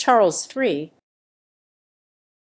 Charles III.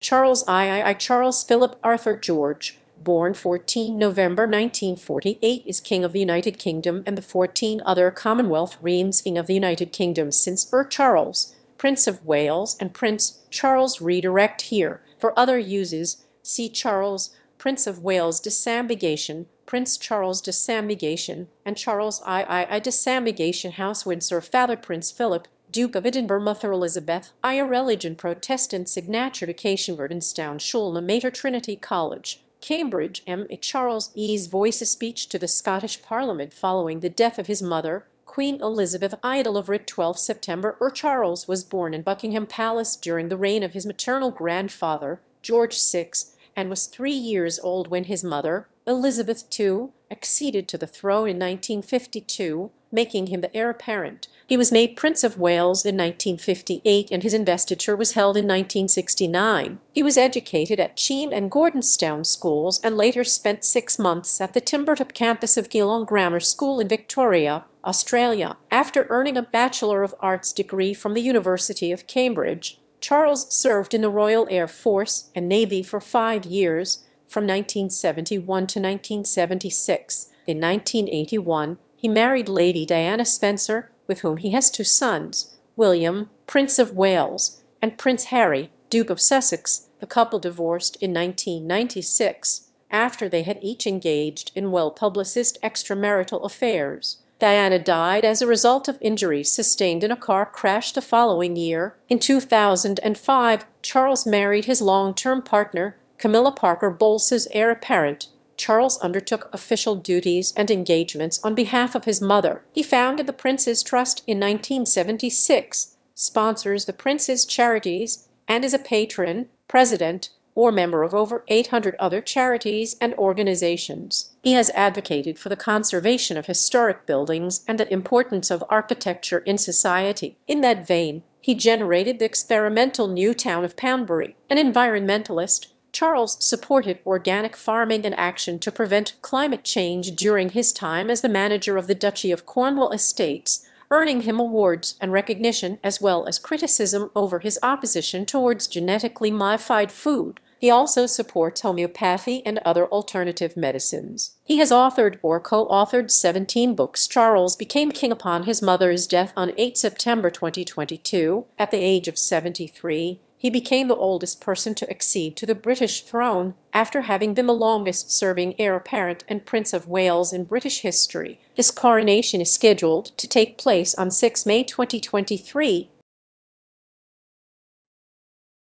Charles III Charles Philip Arthur George, born 14 November 1948, is King of the United Kingdom and the 14 other Commonwealth realms King of the United Kingdom since Er Charles, Prince of Wales and Prince Charles redirect here. For other uses, see Charles, Prince of Wales disambigation, Prince Charles disambigation, and Charles III disambigation House Windsor Father Prince Philip Duke of Edinburgh Mother Elizabeth I a religion Protestant signature education Verdenstown Schule Mater Trinity College Cambridge M. A. Charles E.'s voice a speech to the Scottish Parliament following the death of his mother, Queen Elizabeth Idol of Writ 12 September Er Charles was born in Buckingham Palace during the reign of his maternal grandfather, George VI, and was three years old when his mother, Elizabeth II, acceded to the throne in 1952, making him the heir apparent. He was made Prince of Wales in 1958 and his investiture was held in 1969. He was educated at Cheam and Gordonstoun schools and later spent six months at the Timbertop campus of Geelong Grammar School in Victoria, Australia. After earning a Bachelor of Arts degree from the University of Cambridge, Charles served in the Royal Air Force and Navy for five years, from 1971 to 1976. In 1981 he married Lady Diana Spencer, with whom he has two sons, William, Prince of Wales, and Prince Harry, Duke of Sussex. The couple divorced in 1996, after they had each engaged in well-publicized extramarital affairs. Diana died as a result of injuries sustained in a car crash the following year. In 2005, Charles married his long-term partner, Camilla Parker Bowles's heir apparent. Charles undertook official duties and engagements on behalf of his mother. He founded the Prince's Trust in 1976, sponsors the Prince's charities, and is a patron, president, or member of over 800 other charities and organizations. He has advocated for the conservation of historic buildings and the importance of architecture in society. In that vein, he generated the experimental new town of Poundbury. An environmentalist, Charles supported organic farming and action to prevent climate change during his time as the manager of the Duchy of Cornwall estates, earning him awards and recognition as well as criticism over his opposition towards genetically modified food. He also supports homeopathy and other alternative medicines. He has authored or co-authored 17 books. Charles became king upon his mother's death on 8 September 2022 at the age of 73 he became the oldest person to accede to the British throne, after having been the longest-serving heir apparent and Prince of Wales in British history. His coronation is scheduled to take place on 6 May 2023.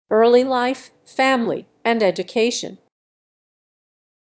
Early life, family, and education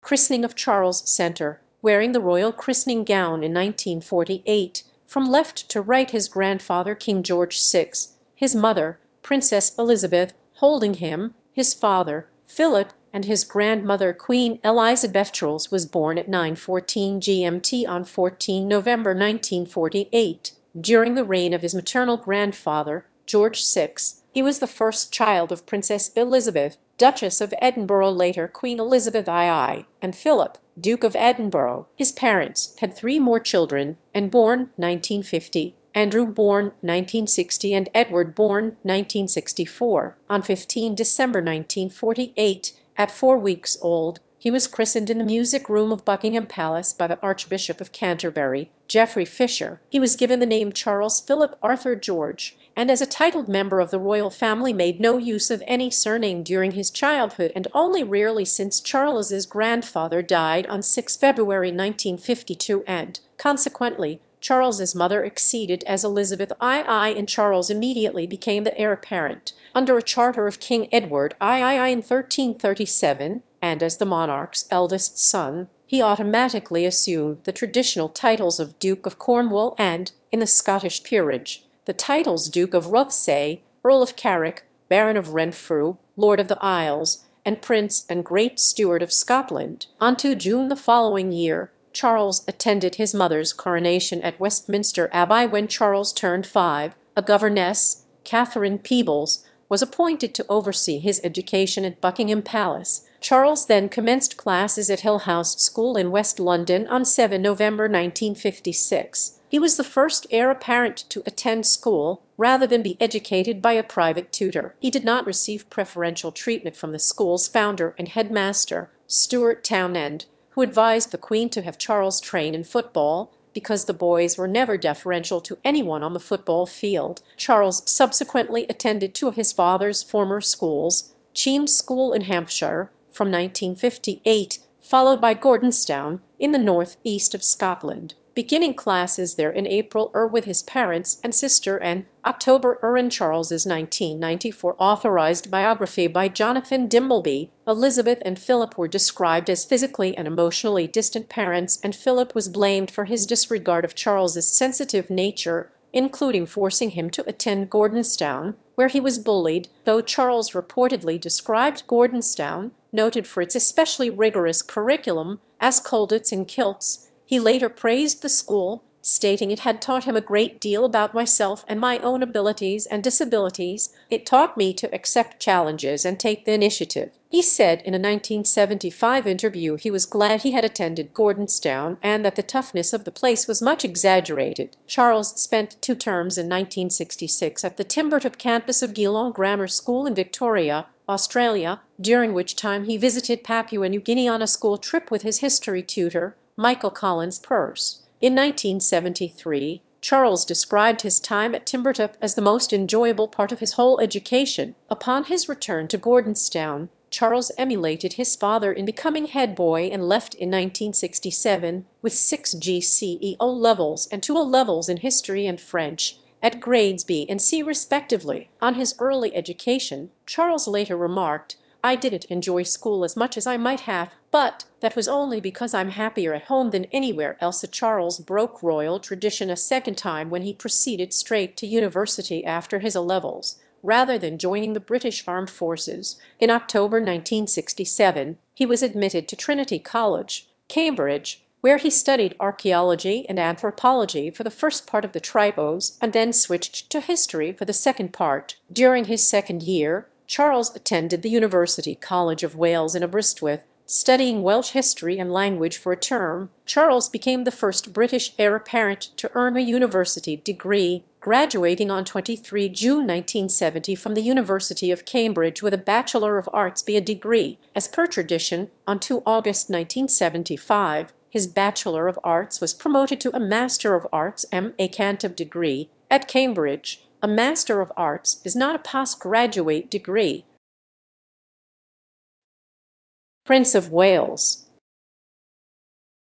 Christening of Charles Centre, wearing the royal christening gown in 1948, from left to right his grandfather King George VI, his mother Princess Elizabeth, holding him, his father, Philip, and his grandmother Queen Elizabeth Charles was born at 9.14 GMT on 14 November 1948. During the reign of his maternal grandfather, George VI, he was the first child of Princess Elizabeth, Duchess of Edinburgh later Queen Elizabeth II, and Philip, Duke of Edinburgh. His parents had three more children, and born 1950. Andrew born 1960 and Edward born 1964. On 15 December 1948, at four weeks old, he was christened in the music room of Buckingham Palace by the Archbishop of Canterbury, Geoffrey Fisher. He was given the name Charles Philip Arthur George, and as a titled member of the royal family made no use of any surname during his childhood and only rarely since Charles's grandfather died on 6 February 1952 and, consequently, Charles's mother acceded as Elizabeth II and Charles immediately became the heir apparent. Under a charter of King Edward II in 1337, and as the monarch's eldest son, he automatically assumed the traditional titles of Duke of Cornwall and, in the Scottish peerage, the titles Duke of Rothesay, Earl of Carrick, Baron of Renfrew, Lord of the Isles, and Prince and Great Steward of Scotland. Unto June the following year, Charles attended his mother's coronation at Westminster Abbey when Charles turned five. A governess, Catherine Peebles, was appointed to oversee his education at Buckingham Palace. Charles then commenced classes at Hill House School in West London on 7 November 1956. He was the first heir apparent to attend school rather than be educated by a private tutor. He did not receive preferential treatment from the school's founder and headmaster, Stuart Townend, who advised the Queen to have Charles train in football, because the boys were never deferential to anyone on the football field. Charles subsequently attended two of his father's former schools, Cheam School in Hampshire from 1958, followed by Gordonstoun in the north east of Scotland beginning classes there in April or with his parents and sister and October er in Charles's 1994 authorized biography by Jonathan Dimbleby. Elizabeth and Philip were described as physically and emotionally distant parents and Philip was blamed for his disregard of Charles's sensitive nature, including forcing him to attend Gordonstoun, where he was bullied, though Charles reportedly described Gordonstoun, noted for its especially rigorous curriculum, as Colditz in kilts, he later praised the school, stating it had taught him a great deal about myself and my own abilities and disabilities. It taught me to accept challenges and take the initiative. He said in a 1975 interview he was glad he had attended Gordonstoun and that the toughness of the place was much exaggerated. Charles spent two terms in 1966 at the Timbertop campus of Geelong Grammar School in Victoria, Australia, during which time he visited Papua New Guinea on a school trip with his history tutor, Michael Collins Pearce. In 1973, Charles described his time at Timbertop as the most enjoyable part of his whole education. Upon his return to Gordonstoun, Charles emulated his father in becoming head boy and left in 1967 with six GCE O levels and two O levels in history and French at grades B and C respectively. On his early education, Charles later remarked, I didn't enjoy school as much as I might have, but that was only because I'm happier at home than anywhere else. Charles broke royal tradition a second time when he proceeded straight to university after his A-levels, rather than joining the British Armed Forces. In October 1967 he was admitted to Trinity College, Cambridge, where he studied archaeology and anthropology for the first part of the tripos and then switched to history for the second part. During his second year Charles attended the University College of Wales in Aberystwyth, studying Welsh history and language for a term. Charles became the first British heir apparent to earn a university degree, graduating on 23 June 1970 from the University of Cambridge with a Bachelor of Arts via degree. As per tradition, on 2 August 1975, his Bachelor of Arts was promoted to a Master of Arts M.A. Cantab degree at Cambridge a Master of Arts is not a postgraduate degree. Prince of Wales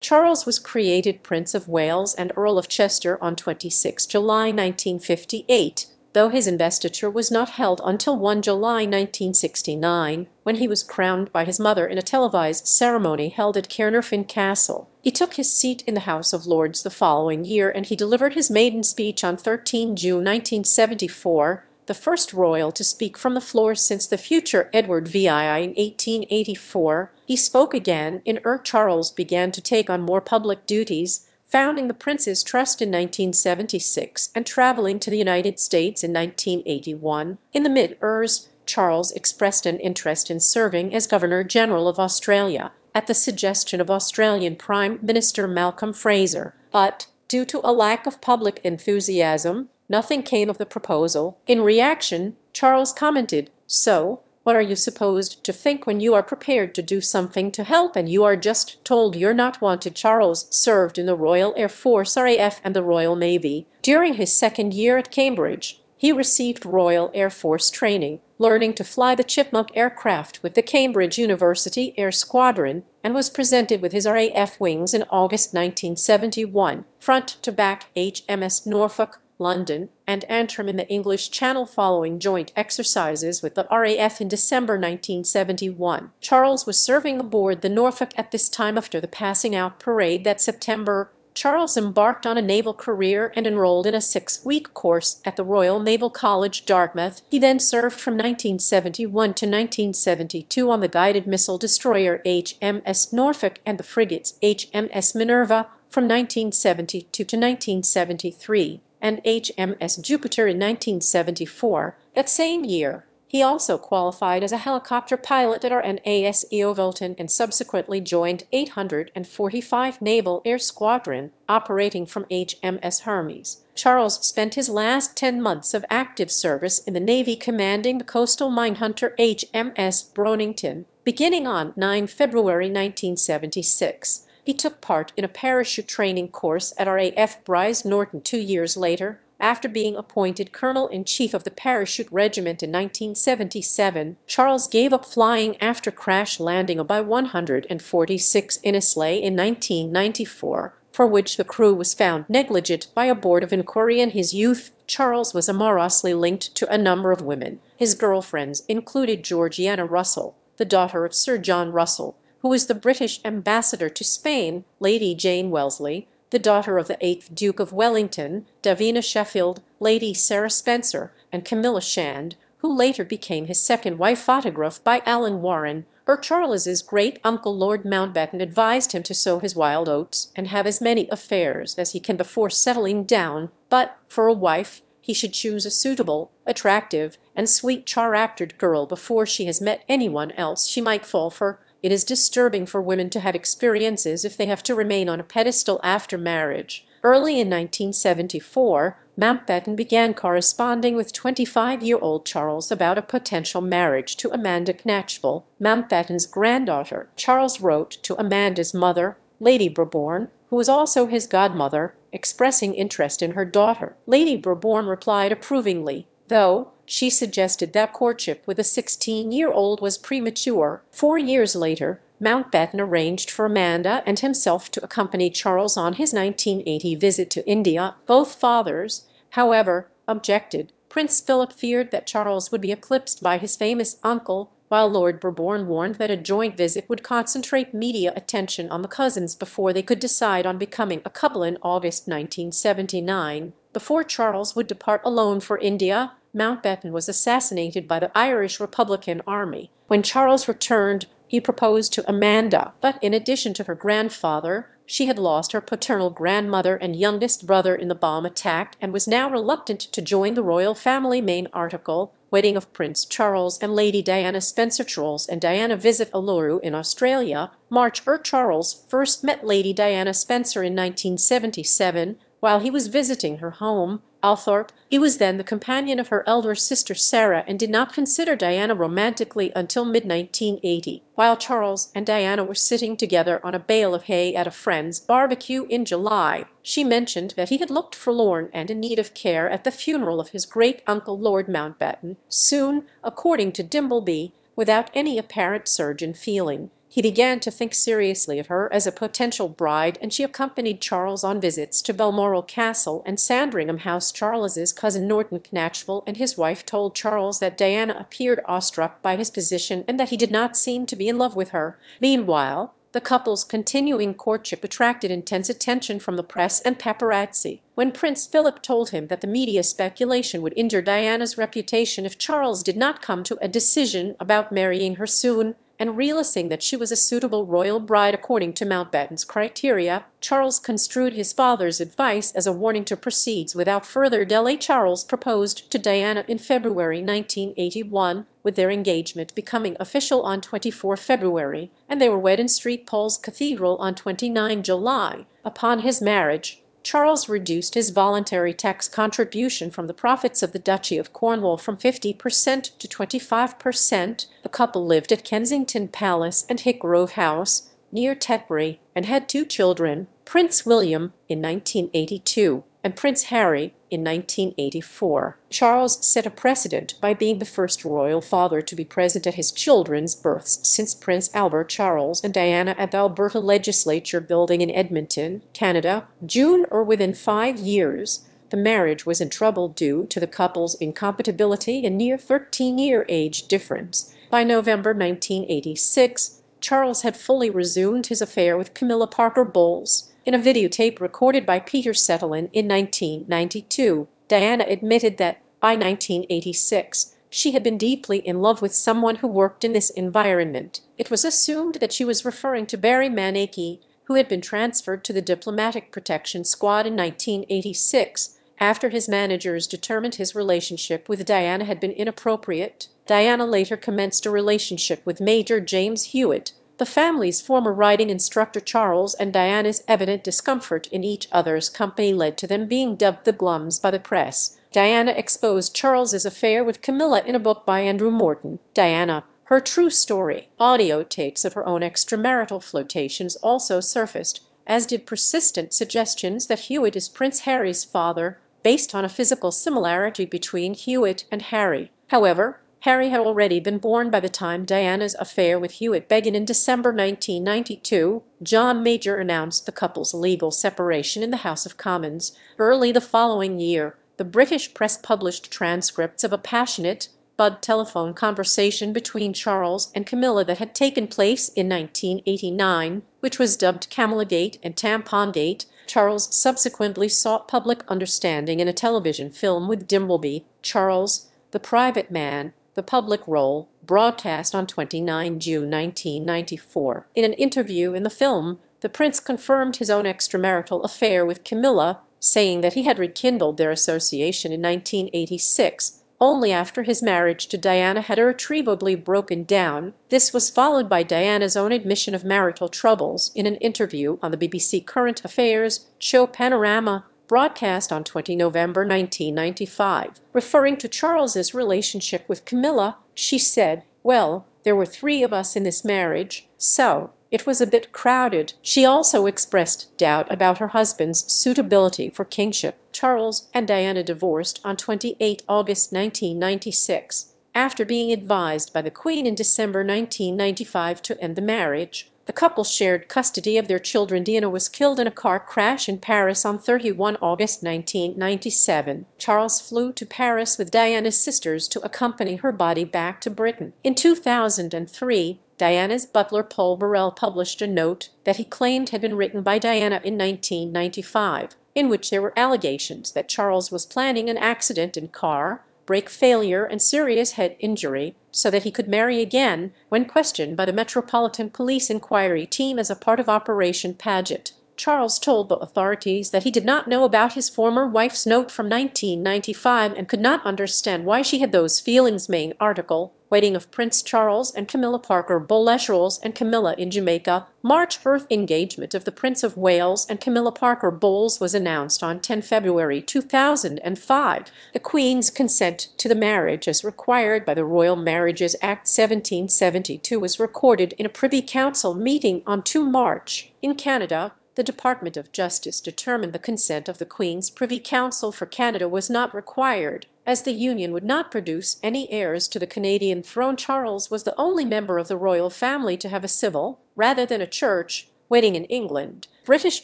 Charles was created Prince of Wales and Earl of Chester on 26 July 1958 though his investiture was not held until 1 July 1969, when he was crowned by his mother in a televised ceremony held at Caernarfon Castle. He took his seat in the House of Lords the following year and he delivered his maiden speech on 13 June 1974, the first royal to speak from the floor since the future Edward VII in 1884. He spoke again in er Charles began to take on more public duties, founding the Prince's Trust in 1976 and traveling to the United States in 1981. In the mid-ers, Charles expressed an interest in serving as Governor-General of Australia at the suggestion of Australian Prime Minister Malcolm Fraser, but due to a lack of public enthusiasm, nothing came of the proposal. In reaction, Charles commented, so what are you supposed to think when you are prepared to do something to help and you are just told you're not wanted? Charles served in the Royal Air Force RAF and the Royal Navy. During his second year at Cambridge, he received Royal Air Force training, learning to fly the Chipmunk aircraft with the Cambridge University Air Squadron, and was presented with his RAF wings in August 1971, front to back HMS Norfolk, London, and Antrim in the English Channel following joint exercises with the RAF in December 1971. Charles was serving aboard the Norfolk at this time after the passing out parade that September. Charles embarked on a naval career and enrolled in a six-week course at the Royal Naval College, Dartmouth. He then served from 1971 to 1972 on the guided missile destroyer HMS Norfolk and the frigates HMS Minerva from 1972 to 1973 and HMS Jupiter in 1974. That same year, He also qualified as a helicopter pilot at RNAS Yeovilton and subsequently joined 845 Naval Air Squadron, operating from HMS Hermes. Charles spent his last ten months of active service in the Navy commanding the coastal minehunter HMS Bronington, beginning on 9 February 1976. He took part in a parachute training course at RAF Brize Norton two years later, after being appointed colonel-in-chief of the parachute regiment in 1977. Charles gave up flying after crash landing a BAe 146 in Islay in 1994, for which the crew was found negligent by a board of inquiry in his youth. Charles was amorously linked to a number of women. His girlfriends included Georgiana Russell, the daughter of Sir John Russell, who was the British ambassador to Spain, Lady Jane Wellesley, the daughter of the 8th Duke of Wellington, Davina Sheffield, Lady Sarah Spencer, and Camilla Shand, who later became his second wife photographed by Alan Warren. Her Charles's great-uncle Lord Mountbatten advised him to sow his wild oats and have as many affairs as he can before settling down, but for a wife he should choose a suitable, attractive, and sweet char-actered girl before she has met any one else she might fall for it is disturbing for women to have experiences if they have to remain on a pedestal after marriage. Early in 1974, Mountbatten began corresponding with 25-year-old Charles about a potential marriage to Amanda Knatchbull, Mountbatten's granddaughter. Charles wrote to Amanda's mother, Lady Brabourne, who was also his godmother, expressing interest in her daughter. Lady Brabourne replied approvingly, though she suggested that courtship with a 16-year-old was premature. Four years later, Mountbatten arranged for Amanda and himself to accompany Charles on his 1980 visit to India. Both fathers, however, objected. Prince Philip feared that Charles would be eclipsed by his famous uncle, while Lord Brabourne warned that a joint visit would concentrate media attention on the cousins before they could decide on becoming a couple in August 1979. Before Charles would depart alone for India, Mountbatten was assassinated by the Irish Republican Army. When Charles returned, he proposed to Amanda, but in addition to her grandfather, she had lost her paternal grandmother and youngest brother in the bomb attack and was now reluctant to join the royal family main article, Wedding of Prince Charles and Lady Diana Spencer Charles and Diana visit Uluru in Australia, March er Charles first met Lady Diana Spencer in 1977 while he was visiting her home, Althorp. He was then the companion of her elder sister Sarah and did not consider Diana romantically until mid-1980. While Charles and Diana were sitting together on a bale of hay at a friend's barbecue in July, she mentioned that he had looked forlorn and in need of care at the funeral of his great-uncle Lord Mountbatten, soon, according to Dimbleby, without any apparent surge in feeling. He began to think seriously of her as a potential bride, and she accompanied Charles on visits to Balmoral Castle and Sandringham House. Charles's cousin Norton Knatchbull and his wife told Charles that Diana appeared awestruck by his position and that he did not seem to be in love with her. Meanwhile, the couple's continuing courtship attracted intense attention from the press and paparazzi. When Prince Philip told him that the media speculation would injure Diana's reputation if Charles did not come to a decision about marrying her soon, and realizing that she was a suitable royal bride according to Mountbatten's criteria, Charles construed his father's advice as a warning to proceed without further delay. Charles proposed to Diana in February 1981, with their engagement becoming official on 24 February, and they were wed in St. Paul's Cathedral on 29 July. Upon his marriage, Charles reduced his voluntary tax contribution from the profits of the Duchy of Cornwall from 50% to 25%. The couple lived at Kensington Palace and Highgrove House, near Tetbury, and had two children, Prince William in 1982 and Prince Harry in 1984. Charles set a precedent by being the first royal father to be present at his children's births since Prince Albert Charles and Diana at the Alberta Legislature Building in Edmonton, Canada, June or within five years. The marriage was in trouble due to the couple's incompatibility and near 13-year age difference. By November 1986, Charles had fully resumed his affair with Camilla Parker Bowles, in a videotape recorded by Peter Settelen in 1992, Diana admitted that by 1986 she had been deeply in love with someone who worked in this environment. It was assumed that she was referring to Barry Mannakee, who had been transferred to the Diplomatic Protection Squad in 1986 After his managers determined his relationship with Diana had been inappropriate, Diana later commenced a relationship with Major James Hewitt, the family's former riding instructor Charles and Diana's evident discomfort in each other's company led to them being dubbed the Glums by the press. Diana exposed Charles's affair with Camilla in a book by Andrew Morton, Diana, Her True Story. Audio tapes of her own extramarital flirtations also surfaced, as did persistent suggestions that Hewitt is Prince Harry's father, based on a physical similarity between Hewitt and Harry. However, Harry had already been born by the time Diana's affair with Hewitt began in December 1992. John Major announced the couple's legal separation in the House of Commons. Early the following year, the British press published transcripts of a passionate, bud telephone conversation between Charles and Camilla that had taken place in 1989, which was dubbed Camillagate and Tampongate, Charles subsequently sought public understanding in a television film with Dimbleby, Charles, the private man, the public role, broadcast on 29 June 1994. In an interview in the film, the prince confirmed his own extramarital affair with Camilla, saying that he had rekindled their association in 1986 only after his marriage to Diana had irretrievably broken down. This was followed by Diana's own admission of marital troubles in an interview on the BBC Current Affairs show Panorama, broadcast on 20 November 1995. Referring to Charles's relationship with Camilla, she said, well, there were three of us in this marriage, so it was a bit crowded. She also expressed doubt about her husband's suitability for kingship. Charles and Diana divorced on 28 August 1996, after being advised by the Queen in December 1995 to end the marriage. The couple shared custody of their children. Diana was killed in a car crash in Paris on 31 August 1997. Charles flew to Paris with Diana's sisters to accompany her body back to Britain. In 2003, Diana's butler Paul Burrell published a note that he claimed had been written by Diana in 1995, in which there were allegations that Charles was planning an accident in car, brake failure, and serious head injury so that he could marry again when questioned by the Metropolitan Police Inquiry Team as a part of Operation Paget. Charles told the authorities that he did not know about his former wife's note from 1995 and could not understand why she had those feelings. Main article, Wedding of Prince Charles and Camilla Parker Bowles Charles and Camilla in Jamaica. March birth engagement of the Prince of Wales and Camilla Parker Bowles was announced on 10 February 2005. The Queen's consent to the marriage as required by the Royal Marriages Act 1772 was recorded in a Privy Council meeting on 2 March. In Canada, the Department of Justice determined the consent of the Queen's Privy Council for Canada was not required, as the union would not produce any heirs to the Canadian throne. Charles was the only member of the royal family to have a civil, rather than a church, wedding in England. British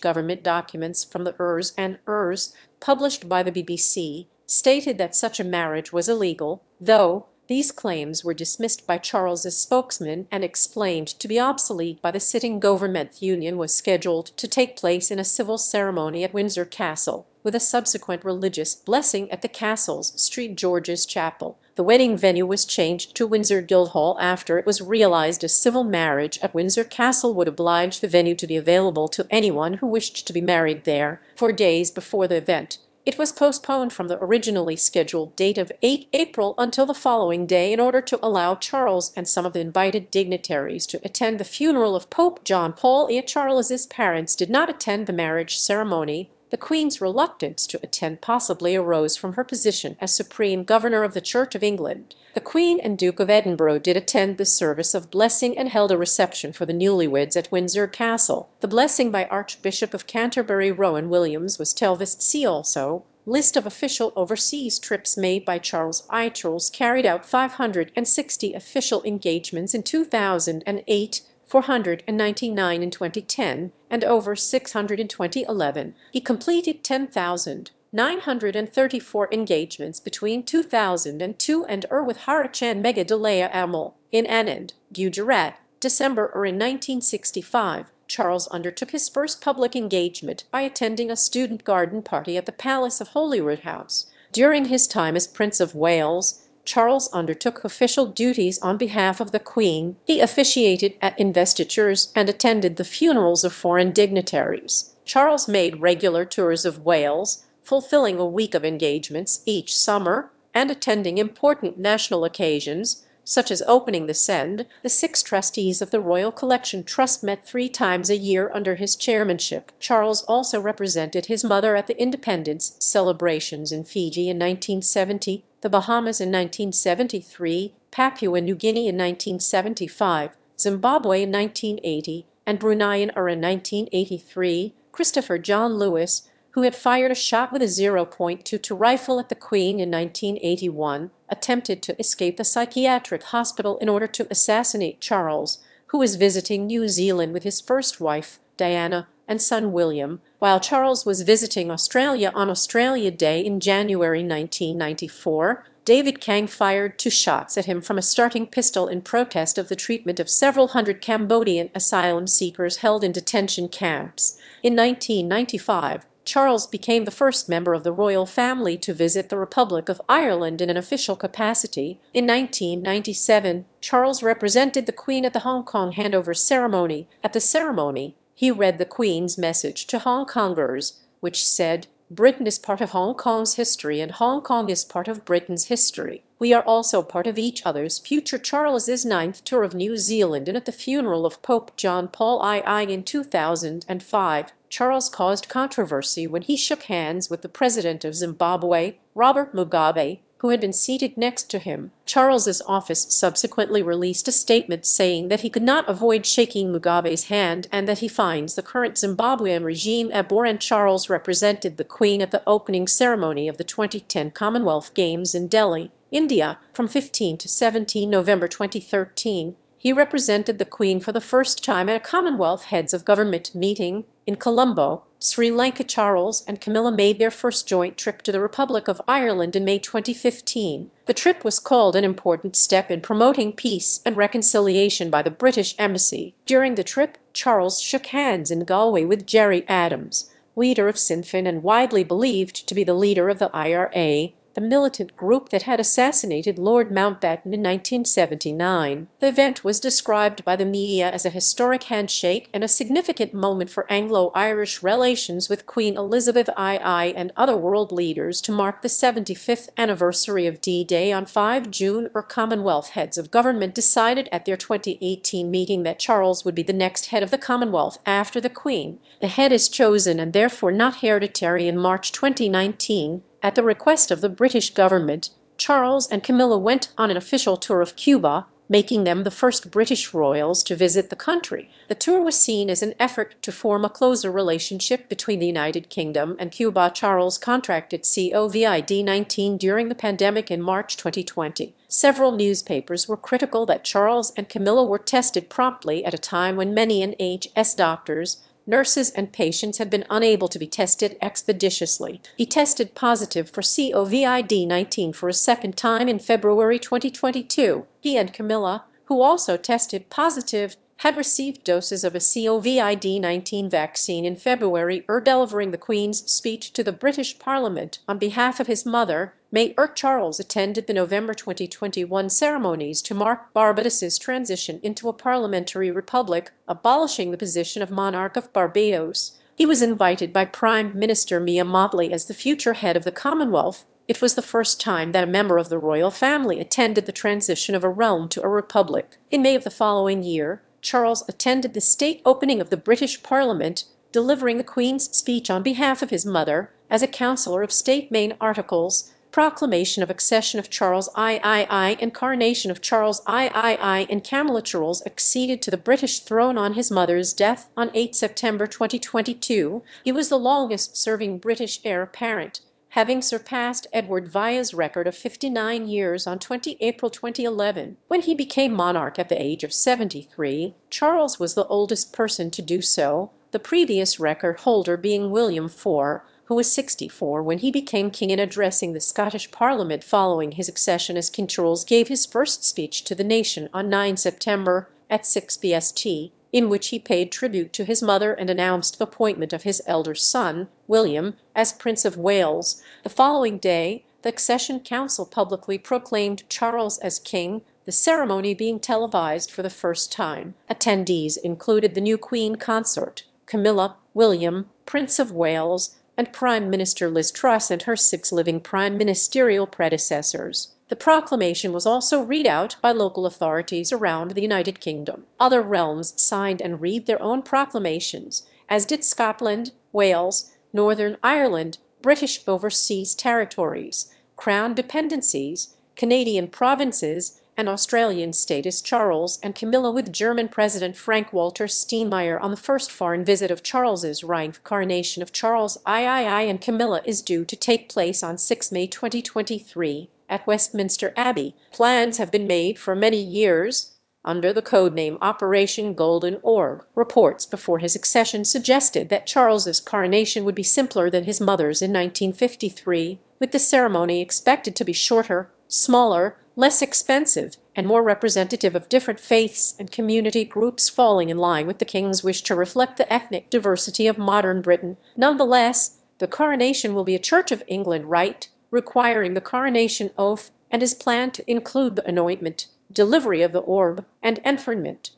government documents from the Ers and Ers, published by the BBC, stated that such a marriage was illegal, though these claims were dismissed by Charles's spokesman and explained to be obsolete by the sitting government. The union was scheduled to take place in a civil ceremony at Windsor Castle, with a subsequent religious blessing at the castle's St George's Chapel. The wedding venue was changed to Windsor Guildhall after it was realized a civil marriage at Windsor Castle would oblige the venue to be available to anyone who wished to be married there. For days before the event, it was postponed from the originally scheduled date of 8 April until the following day in order to allow Charles and some of the invited dignitaries to attend the funeral of Pope John Paul. Yet Charles's parents did not attend the marriage ceremony. The Queen's reluctance to attend possibly arose from her position as Supreme Governor of the Church of England. The Queen and Duke of Edinburgh did attend the service of blessing and held a reception for the newlyweds at Windsor Castle. The blessing by Archbishop of Canterbury Rowan Williams was Telvis see also list of official overseas trips made by Charles I. Charles carried out 560 official engagements in 2008, 499 in 2010, and over 600 in 2011. He completed 10,000. 934 engagements between 2002 and er with Harachan Megadalaya Amal in Anand, Gujarat, December or in 1965. Charles undertook his first public engagement by attending a student garden party at the Palace of Holyrood House. During his time as Prince of Wales, Charles undertook official duties on behalf of the Queen. He officiated at investitures and attended the funerals of foreign dignitaries. Charles made regular tours of Wales, fulfilling a week of engagements each summer and attending important national occasions, such as opening the Senedd, the six trustees of the Royal Collection Trust met three times a year under his chairmanship. Charles also represented his mother at the independence celebrations in Fiji in 1970, the Bahamas in 1973, Papua New Guinea in 1975, Zimbabwe in 1980, and Brunei in uh, 1983. Christopher John Lewis, who had fired a shot with a 0.22 rifle at the Queen in 1981, attempted to escape a psychiatric hospital in order to assassinate Charles, who was visiting New Zealand with his first wife, Diana, and son William, while Charles was visiting Australia on Australia Day in January 1994. David Kang fired two shots at him from a starting pistol in protest of the treatment of several hundred Cambodian asylum seekers held in detention camps. In 1995, Charles became the first member of the royal family to visit the Republic of Ireland in an official capacity. In 1997, Charles represented the Queen at the Hong Kong handover ceremony. At the ceremony, he read the Queen's message to Hong Kongers, which said, Britain is part of Hong Kong's history and Hong Kong is part of Britain's history. We are also part of each other's future. Charles's ninth tour of New Zealand and at the funeral of Pope John Paul II in 2005, Charles caused controversy when he shook hands with the president of Zimbabwe, Robert Mugabe, who had been seated next to him. Charles's office subsequently released a statement saying that he could not avoid shaking Mugabe's hand and that he finds the current Zimbabwean regime abhorrent. Charles represented the Queen at the opening ceremony of the 2010 Commonwealth Games in Delhi, India, from 15 to 17 November 2013. He represented the Queen for the first time at a Commonwealth Heads of Government meeting in Colombo, Sri Lanka. Charles and Camilla made their first joint trip to the Republic of Ireland in May 2015. The trip was called an important step in promoting peace and reconciliation by the British Embassy. During the trip, Charles shook hands in Galway with Gerry Adams, leader of Sinn Féin and widely believed to be the leader of the IRA, the militant group that had assassinated Lord Mountbatten in 1979. The event was described by the media as a historic handshake and a significant moment for Anglo-Irish relations with Queen Elizabeth II and other world leaders to mark the 75th anniversary of D-Day on 5 June or Commonwealth heads of government decided at their 2018 meeting that Charles would be the next head of the Commonwealth after the Queen. The head is chosen and therefore not hereditary in March 2019 at the request of the British government, Charles and Camilla went on an official tour of Cuba, making them the first British royals to visit the country. The tour was seen as an effort to form a closer relationship between the United Kingdom and Cuba. Charles contracted COVID-19 during the pandemic in March 2020. Several newspapers were critical that Charles and Camilla were tested promptly at a time when many in NHS doctors nurses and patients had been unable to be tested expeditiously. He tested positive for COVID-19 for a second time in February 2022. He and Camilla, who also tested positive, had received doses of a COVID-19 vaccine in February er delivering the Queen's speech to the British Parliament on behalf of his mother, May er Charles attended the November 2021 ceremonies to mark Barbados's transition into a parliamentary republic, abolishing the position of monarch of Barbados. He was invited by Prime Minister Mia Mottley as the future head of the Commonwealth. It was the first time that a member of the royal family attended the transition of a realm to a republic. In May of the following year, Charles attended the state opening of the British Parliament, delivering the Queen's speech on behalf of his mother as a Councillor of State main articles, proclamation of accession of Charles III and coronation of Charles III and Camilla Charles acceded to the British throne on his mother's death on 8 September 2022. He was the longest-serving British heir apparent having surpassed Edward Via's record of 59 years on 20 April 2011. When he became monarch at the age of 73, Charles was the oldest person to do so, the previous record holder being William IV, who was 64 when he became king in addressing the Scottish Parliament following his accession as King Charles gave his first speech to the nation on 9 September at 6 BST in which he paid tribute to his mother and announced the appointment of his elder son, William, as Prince of Wales. The following day, the Accession Council publicly proclaimed Charles as king, the ceremony being televised for the first time. Attendees included the new Queen consort, Camilla, William, Prince of Wales, and Prime Minister Liz Truss and her six living prime ministerial predecessors. The proclamation was also read out by local authorities around the United Kingdom. Other realms signed and read their own proclamations, as did Scotland, Wales, Northern Ireland, British Overseas Territories, Crown Dependencies, Canadian provinces, and Australian status Charles and Camilla with German President Frank-Walter Steinmeier on the first foreign visit of Charles's coronation of Charles III and Camilla is due to take place on 6 May 2023 at Westminster Abbey. Plans have been made for many years under the codename Operation Golden Orb. Reports before his accession suggested that Charles's coronation would be simpler than his mother's in 1953, with the ceremony expected to be shorter, smaller, less expensive, and more representative of different faiths and community groups falling in line with the king's wish to reflect the ethnic diversity of modern Britain. Nonetheless, the coronation will be a Church of England rite, requiring the coronation oath, and is planned to include the anointment, delivery of the orb, and enthronement.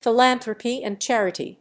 Philanthropy and charity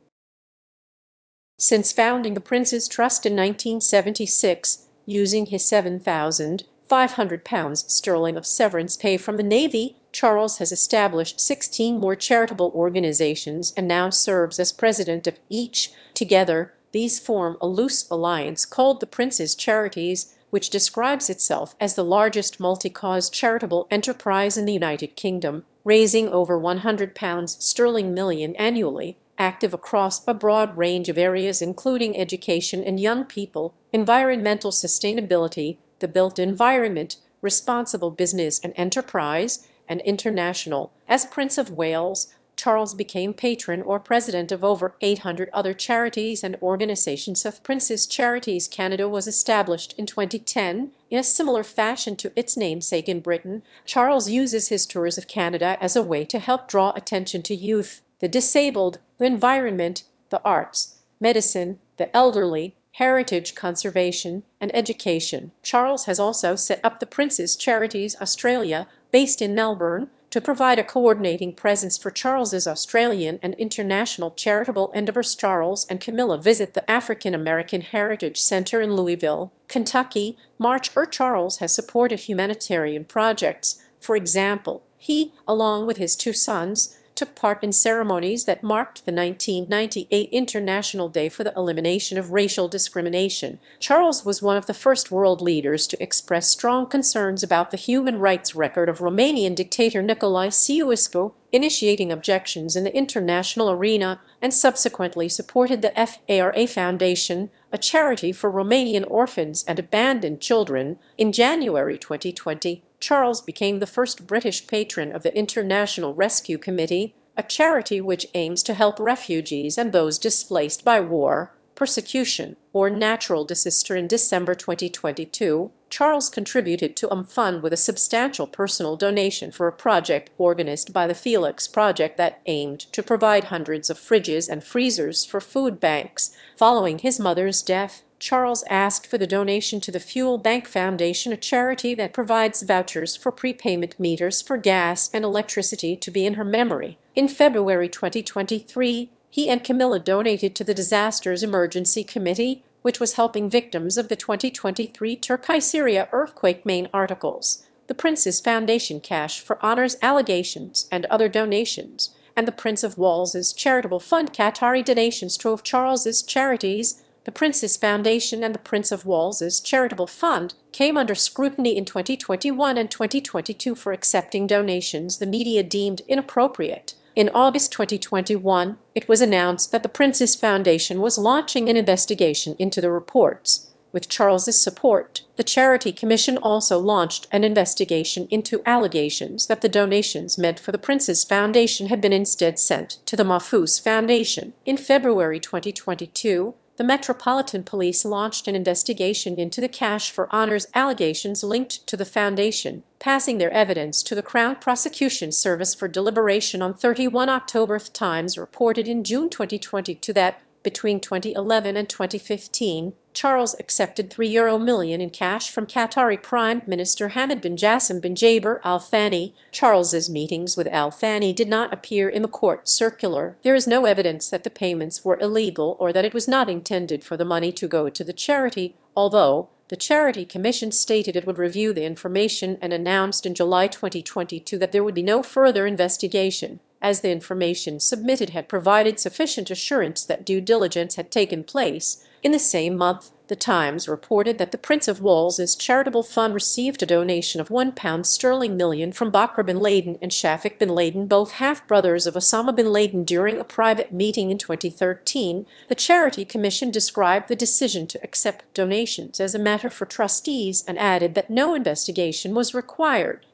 Since founding the Prince's Trust in 1976, using his 7,000 £500 sterling of severance pay from the Navy, Charles has established 16 more charitable organizations and now serves as president of each. Together, these form a loose alliance called the Prince's Charities, which describes itself as the largest multi-cause charitable enterprise in the United Kingdom, raising over £100 sterling million annually, active across a broad range of areas including education and young people, environmental sustainability, the built environment, responsible business and enterprise, and international. As Prince of Wales, Charles became patron or president of over 800 other charities and organizations of Prince's Charities Canada was established in 2010 in a similar fashion to its namesake in Britain. Charles uses his tours of Canada as a way to help draw attention to youth, the disabled, the environment, the arts, medicine, the elderly, heritage conservation, and education. Charles has also set up the Prince's Charities Australia, based in Melbourne, to provide a coordinating presence for Charles's Australian and international charitable endeavors. Charles and Camilla visit the African American Heritage Center in Louisville, Kentucky. March er Charles has supported humanitarian projects. For example, he, along with his two sons, took part in ceremonies that marked the 1998 International Day for the Elimination of Racial Discrimination. Charles was one of the first world leaders to express strong concerns about the human rights record of Romanian dictator Nicolae Ceausescu, initiating objections in the international arena and subsequently supported the FARA Foundation, a charity for Romanian orphans and abandoned children. In January 2020, Charles became the first British patron of the International Rescue Committee, a charity which aims to help refugees and those displaced by war, persecution, or natural disaster. In December 2022, Charles contributed to UmFund with a substantial personal donation for a project organized by the Felix Project that aimed to provide hundreds of fridges and freezers for food banks. Following his mother's death, Charles asked for the donation to the Fuel Bank Foundation, a charity that provides vouchers for prepayment meters for gas and electricity to be in her memory. In February 2023, he and Camilla donated to the Disasters Emergency Committee, which was helping victims of the 2023 Turkey-Syria earthquake main articles, the Prince's Foundation cash for honors allegations and other donations, and the Prince of Wales's charitable fund Qatari donations drove Charles's charities the Prince's Foundation and the Prince of Wales's charitable fund came under scrutiny in 2021 and 2022 for accepting donations the media deemed inappropriate. In August 2021, it was announced that the Prince's Foundation was launching an investigation into the reports. With Charles's support, the Charity Commission also launched an investigation into allegations that the donations meant for the Prince's Foundation had been instead sent to the Mahfouz Foundation. In February 2022, the Metropolitan Police launched an investigation into the cash for honors allegations linked to the foundation, passing their evidence to the Crown Prosecution Service for deliberation on 31 October. Times reported in June 2022 that Between 2011 and 2015, Charles accepted €3 Euro million in cash from Qatari Prime Minister Hamad bin Jassim bin Jaber Al Thani. Charles's meetings with Al Thani did not appear in the court circular. There is no evidence that the payments were illegal or that it was not intended for the money to go to the charity, although the Charity Commission stated it would review the information and announced in July 2022 that there would be no further investigation, as the information submitted had provided sufficient assurance that due diligence had taken place. In the same month, The Times reported that the Prince of Wales's charitable fund received a donation of £1 sterling million from Bakr bin Laden and Shafik bin Laden, both half-brothers of Osama bin Laden, during a private meeting in 2013. The Charity Commission described the decision to accept donations as a matter for trustees and added that no investigation was required.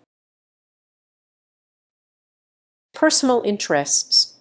Personal interests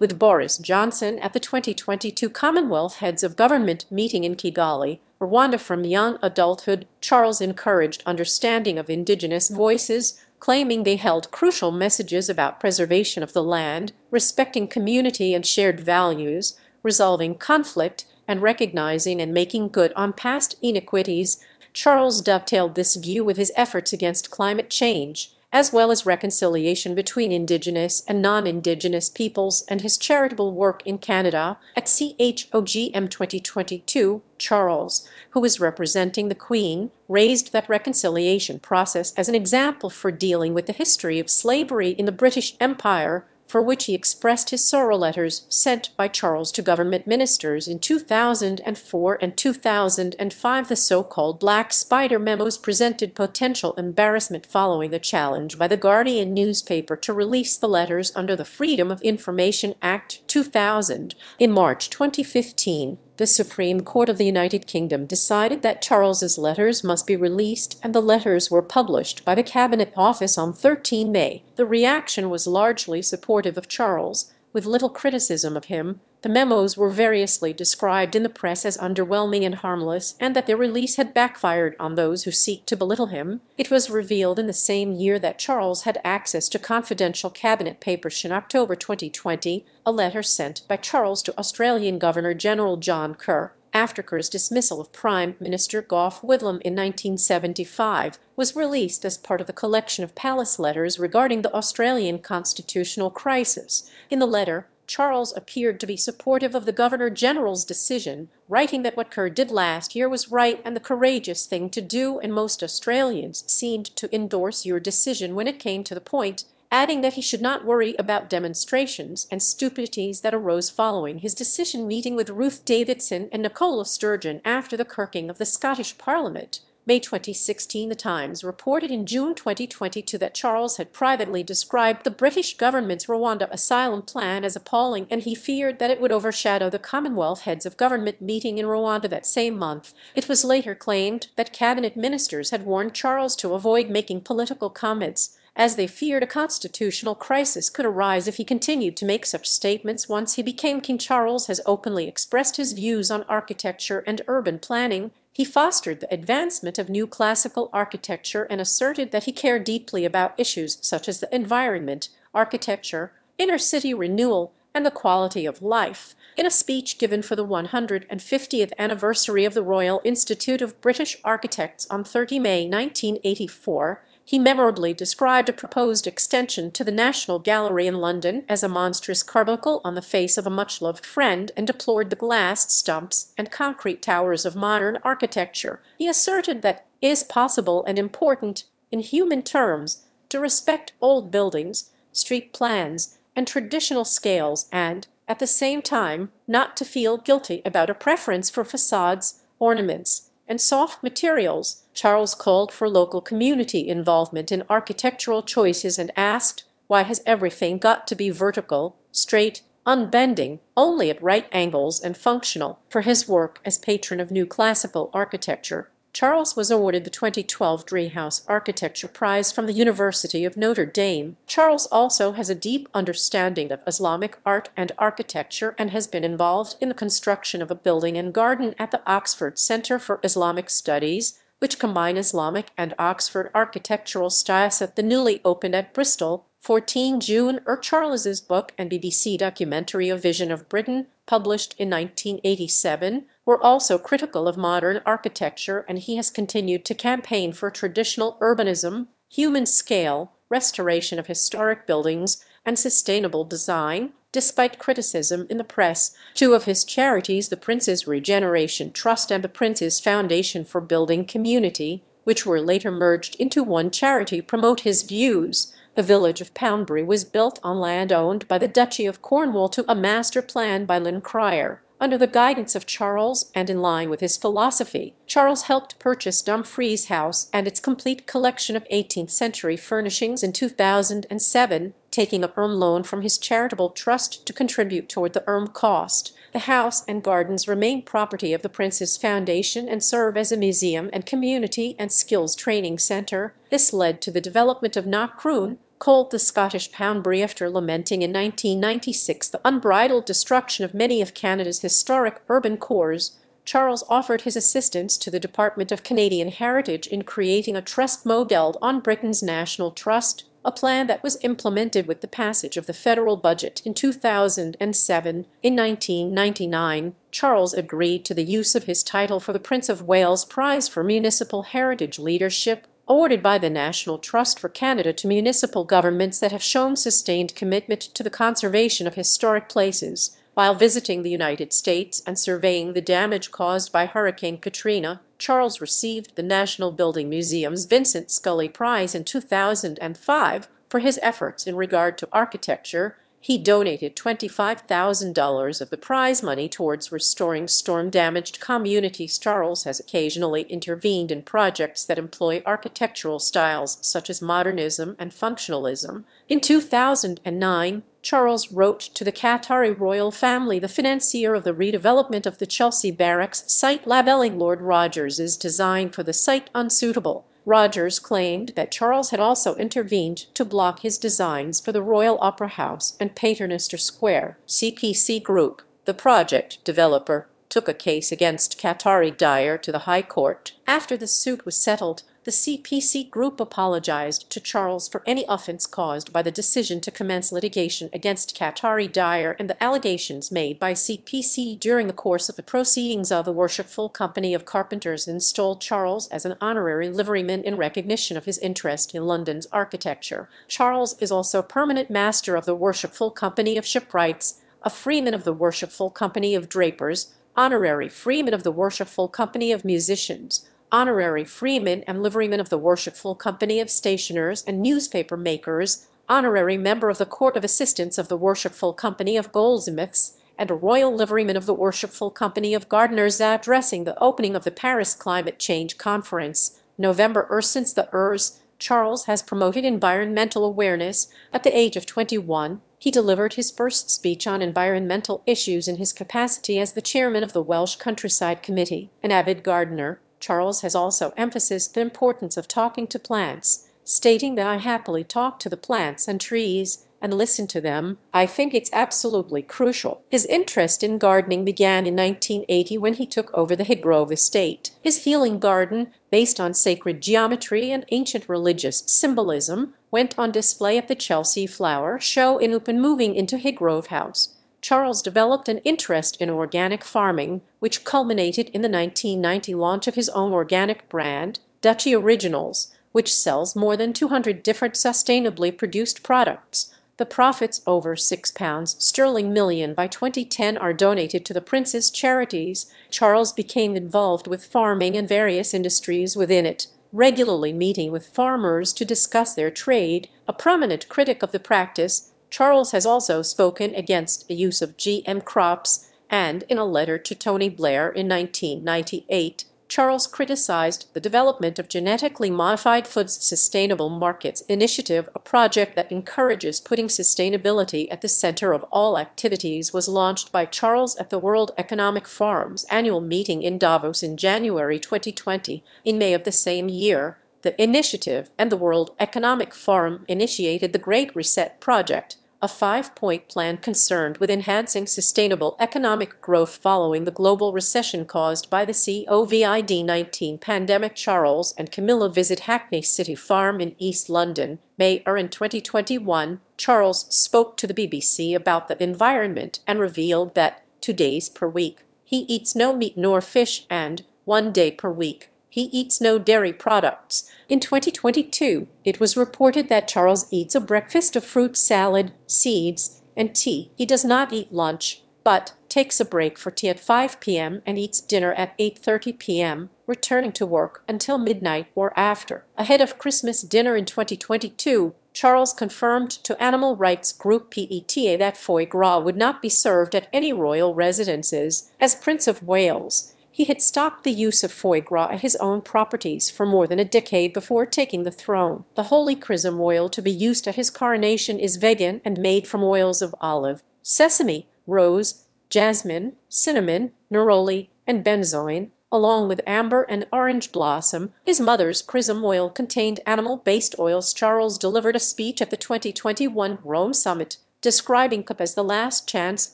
with Boris Johnson at the 2022 Commonwealth Heads of Government meeting in Kigali, Rwanda from young adulthood, Charles encouraged understanding of indigenous voices, claiming they held crucial messages about preservation of the land, respecting community and shared values, resolving conflict, and recognizing and making good on past inequities. Charles dovetailed this view with his efforts against climate change as well as reconciliation between Indigenous and non-Indigenous peoples and his charitable work in Canada. At CHOGM 2022, Charles, who was representing the Queen, raised that reconciliation process as an example for dealing with the history of slavery in the British Empire for which he expressed his sorrow letters sent by Charles to government ministers in 2004 and 2005. The so-called Black Spider memos presented potential embarrassment following the challenge by the Guardian newspaper to release the letters under the Freedom of Information Act 2000. In March 2015, the Supreme Court of the United Kingdom decided that Charles's letters must be released and the letters were published by the Cabinet Office on 13 May. The reaction was largely supportive of Charles, with little criticism of him. The memos were variously described in the press as underwhelming and harmless, and that their release had backfired on those who seek to belittle him. It was revealed in the same year that Charles had access to confidential cabinet papers in October 2020, a letter sent by Charles to Australian Governor-General John Kerr after Kerr's dismissal of Prime Minister Gough Whitlam in 1975, was released as part of the collection of palace letters regarding the Australian constitutional crisis. In the letter, Charles appeared to be supportive of the Governor-General's decision, writing that what Kerr did last year was right and the courageous thing to do, and most Australians seemed to endorse your decision when it came to the point adding that he should not worry about demonstrations and stupidities that arose following his decision meeting with Ruth Davidson and Nicola Sturgeon after the kirking of the Scottish Parliament. May 2016 The Times reported in June 2022 that Charles had privately described the British government's Rwanda asylum plan as appalling and he feared that it would overshadow the Commonwealth Heads of Government meeting in Rwanda that same month. It was later claimed that cabinet ministers had warned Charles to avoid making political comments as they feared a constitutional crisis could arise if he continued to make such statements once he became King Charles has openly expressed his views on architecture and urban planning. He fostered the advancement of new classical architecture and asserted that he cared deeply about issues such as the environment, architecture, inner city renewal, and the quality of life. In a speech given for the 150th anniversary of the Royal Institute of British Architects on 30 May 1984, he memorably described a proposed extension to the National Gallery in London as a monstrous carbuncle on the face of a much-loved friend, and deplored the glass stumps and concrete towers of modern architecture. He asserted that it is possible and important, in human terms, to respect old buildings, street plans, and traditional scales, and, at the same time, not to feel guilty about a preference for facades, ornaments, and soft materials, Charles called for local community involvement in architectural choices and asked, why has everything got to be vertical, straight, unbending, only at right angles and functional? For his work as patron of new classical architecture, Charles was awarded the 2012 Driehaus Architecture Prize from the University of Notre Dame. Charles also has a deep understanding of Islamic art and architecture and has been involved in the construction of a building and garden at the Oxford Centre for Islamic Studies, which combine Islamic and Oxford architectural styles at the newly opened at Bristol, 14 June. Er Charles's book and BBC documentary A Vision of Britain, published in 1987, were also critical of modern architecture and he has continued to campaign for traditional urbanism, human scale, restoration of historic buildings, and sustainable design, despite criticism in the press. Two of his charities, the Prince's Regeneration Trust and the Prince's Foundation for Building Community, which were later merged into one charity, promote his views. The village of Poundbury was built on land owned by the Duchy of Cornwall to a master plan by Léon Krier. Under the guidance of Charles and in line with his philosophy, Charles helped purchase Dumfries House and its complete collection of 18th century furnishings in 2007, taking a Erm loan from his charitable trust to contribute toward the Erm cost. The house and gardens remain property of the Prince's Foundation and serve as a museum and community and skills training centre. This led to the development of Knockroon, called the Scottish Poundbury after lamenting in 1996 the unbridled destruction of many of Canada's historic urban cores, Charles offered his assistance to the Department of Canadian Heritage in creating a trust modelled on Britain's National Trust, a plan that was implemented with the passage of the federal budget in 2007. In 1999, Charles agreed to the use of his title for the Prince of Wales Prize for Municipal Heritage Leadership awarded by the National Trust for Canada to municipal governments that have shown sustained commitment to the conservation of historic places. While visiting the United States and surveying the damage caused by Hurricane Katrina, Charles received the National Building Museum's Vincent Scully Prize in 2005 for his efforts in regard to architecture he donated $25,000 of the prize money towards restoring storm-damaged communities. Charles has occasionally intervened in projects that employ architectural styles such as modernism and functionalism. In 2009, Charles wrote to the Qatari royal family, the financier of the redevelopment of the Chelsea Barracks site, labeling Lord Rogers's design for the site unsuitable. Rogers claimed that Charles had also intervened to block his designs for the Royal Opera House and Paternoster Square. CPC Group, the project developer, took a case against Qatari Diar to the High Court. After the suit was settled, the CPC Group apologized to Charles for any offense caused by the decision to commence litigation against Qatari Diar and the allegations made by CPC during the course of the proceedings of the Worshipful Company of Carpenters installed Charles as an honorary liveryman in recognition of his interest in London's architecture. Charles is also permanent master of the Worshipful Company of Shipwrights, a freeman of the Worshipful Company of Drapers, honorary freeman of the Worshipful Company of Musicians, honorary freeman and liveryman of the Worshipful Company of Stationers and Newspaper Makers, honorary member of the Court of Assistants of the Worshipful Company of Goldsmiths, and a royal liveryman of the Worshipful Company of Gardeners addressing the opening of the Paris Climate Change Conference, November er since the ERS, Charles has promoted environmental awareness. At the age of 21, he delivered his first speech on environmental issues in his capacity as the chairman of the Welsh Countryside Committee. An avid gardener, Charles has also emphasized the importance of talking to plants, stating that I happily talk to the plants and trees and listen to them. I think it's absolutely crucial. His interest in gardening began in 1980 when he took over the Highgrove estate. His healing garden, based on sacred geometry and ancient religious symbolism, went on display at the Chelsea Flower Show in Open moving into Highgrove House. Charles developed an interest in organic farming, which culminated in the 1990 launch of his own organic brand, Duchy Originals, which sells more than 200 different sustainably produced products. The profits over £6 sterling million by 2010 are donated to the Prince's charities. Charles became involved with farming and various industries within it, regularly meeting with farmers to discuss their trade. A prominent critic of the practice, Charles has also spoken against the use of GM crops, and in a letter to Tony Blair in 1998, Charles criticized the development of genetically modified foods sustainable markets initiative, a project that encourages putting sustainability at the center of all activities was launched by Charles at the World Economic Forum's annual meeting in Davos in January 2020. In May of the same year, the initiative and the World Economic Forum initiated the Great Reset Project, a five-point plan concerned with enhancing sustainable economic growth following the global recession caused by the COVID-19 pandemic. Charles and Camilla visit Hackney City Farm in East London. May er in 2021, Charles spoke to the BBC about the environment and revealed that two days per week he eats no meat nor fish and one day per week he eats no dairy products. In 2022, it was reported that Charles eats a breakfast of fruit salad, seeds, and tea. He does not eat lunch, but takes a break for tea at 5 p.m. and eats dinner at 8.30 p.m., returning to work until midnight or after. Ahead of Christmas dinner in 2022, Charles confirmed to animal rights group PETA that foie gras would not be served at any royal residences. As Prince of Wales, he had stopped the use of foie gras at his own properties for more than a decade before taking the throne. The holy chrism oil to be used at his coronation is vegan and made from oils of olive, sesame, rose, jasmine, cinnamon, neroli, and benzoin, along with amber and orange blossom. His mother's chrism oil contained animal-based oils. Charles delivered a speech at the 2021 Rome summit describing COP as the last chance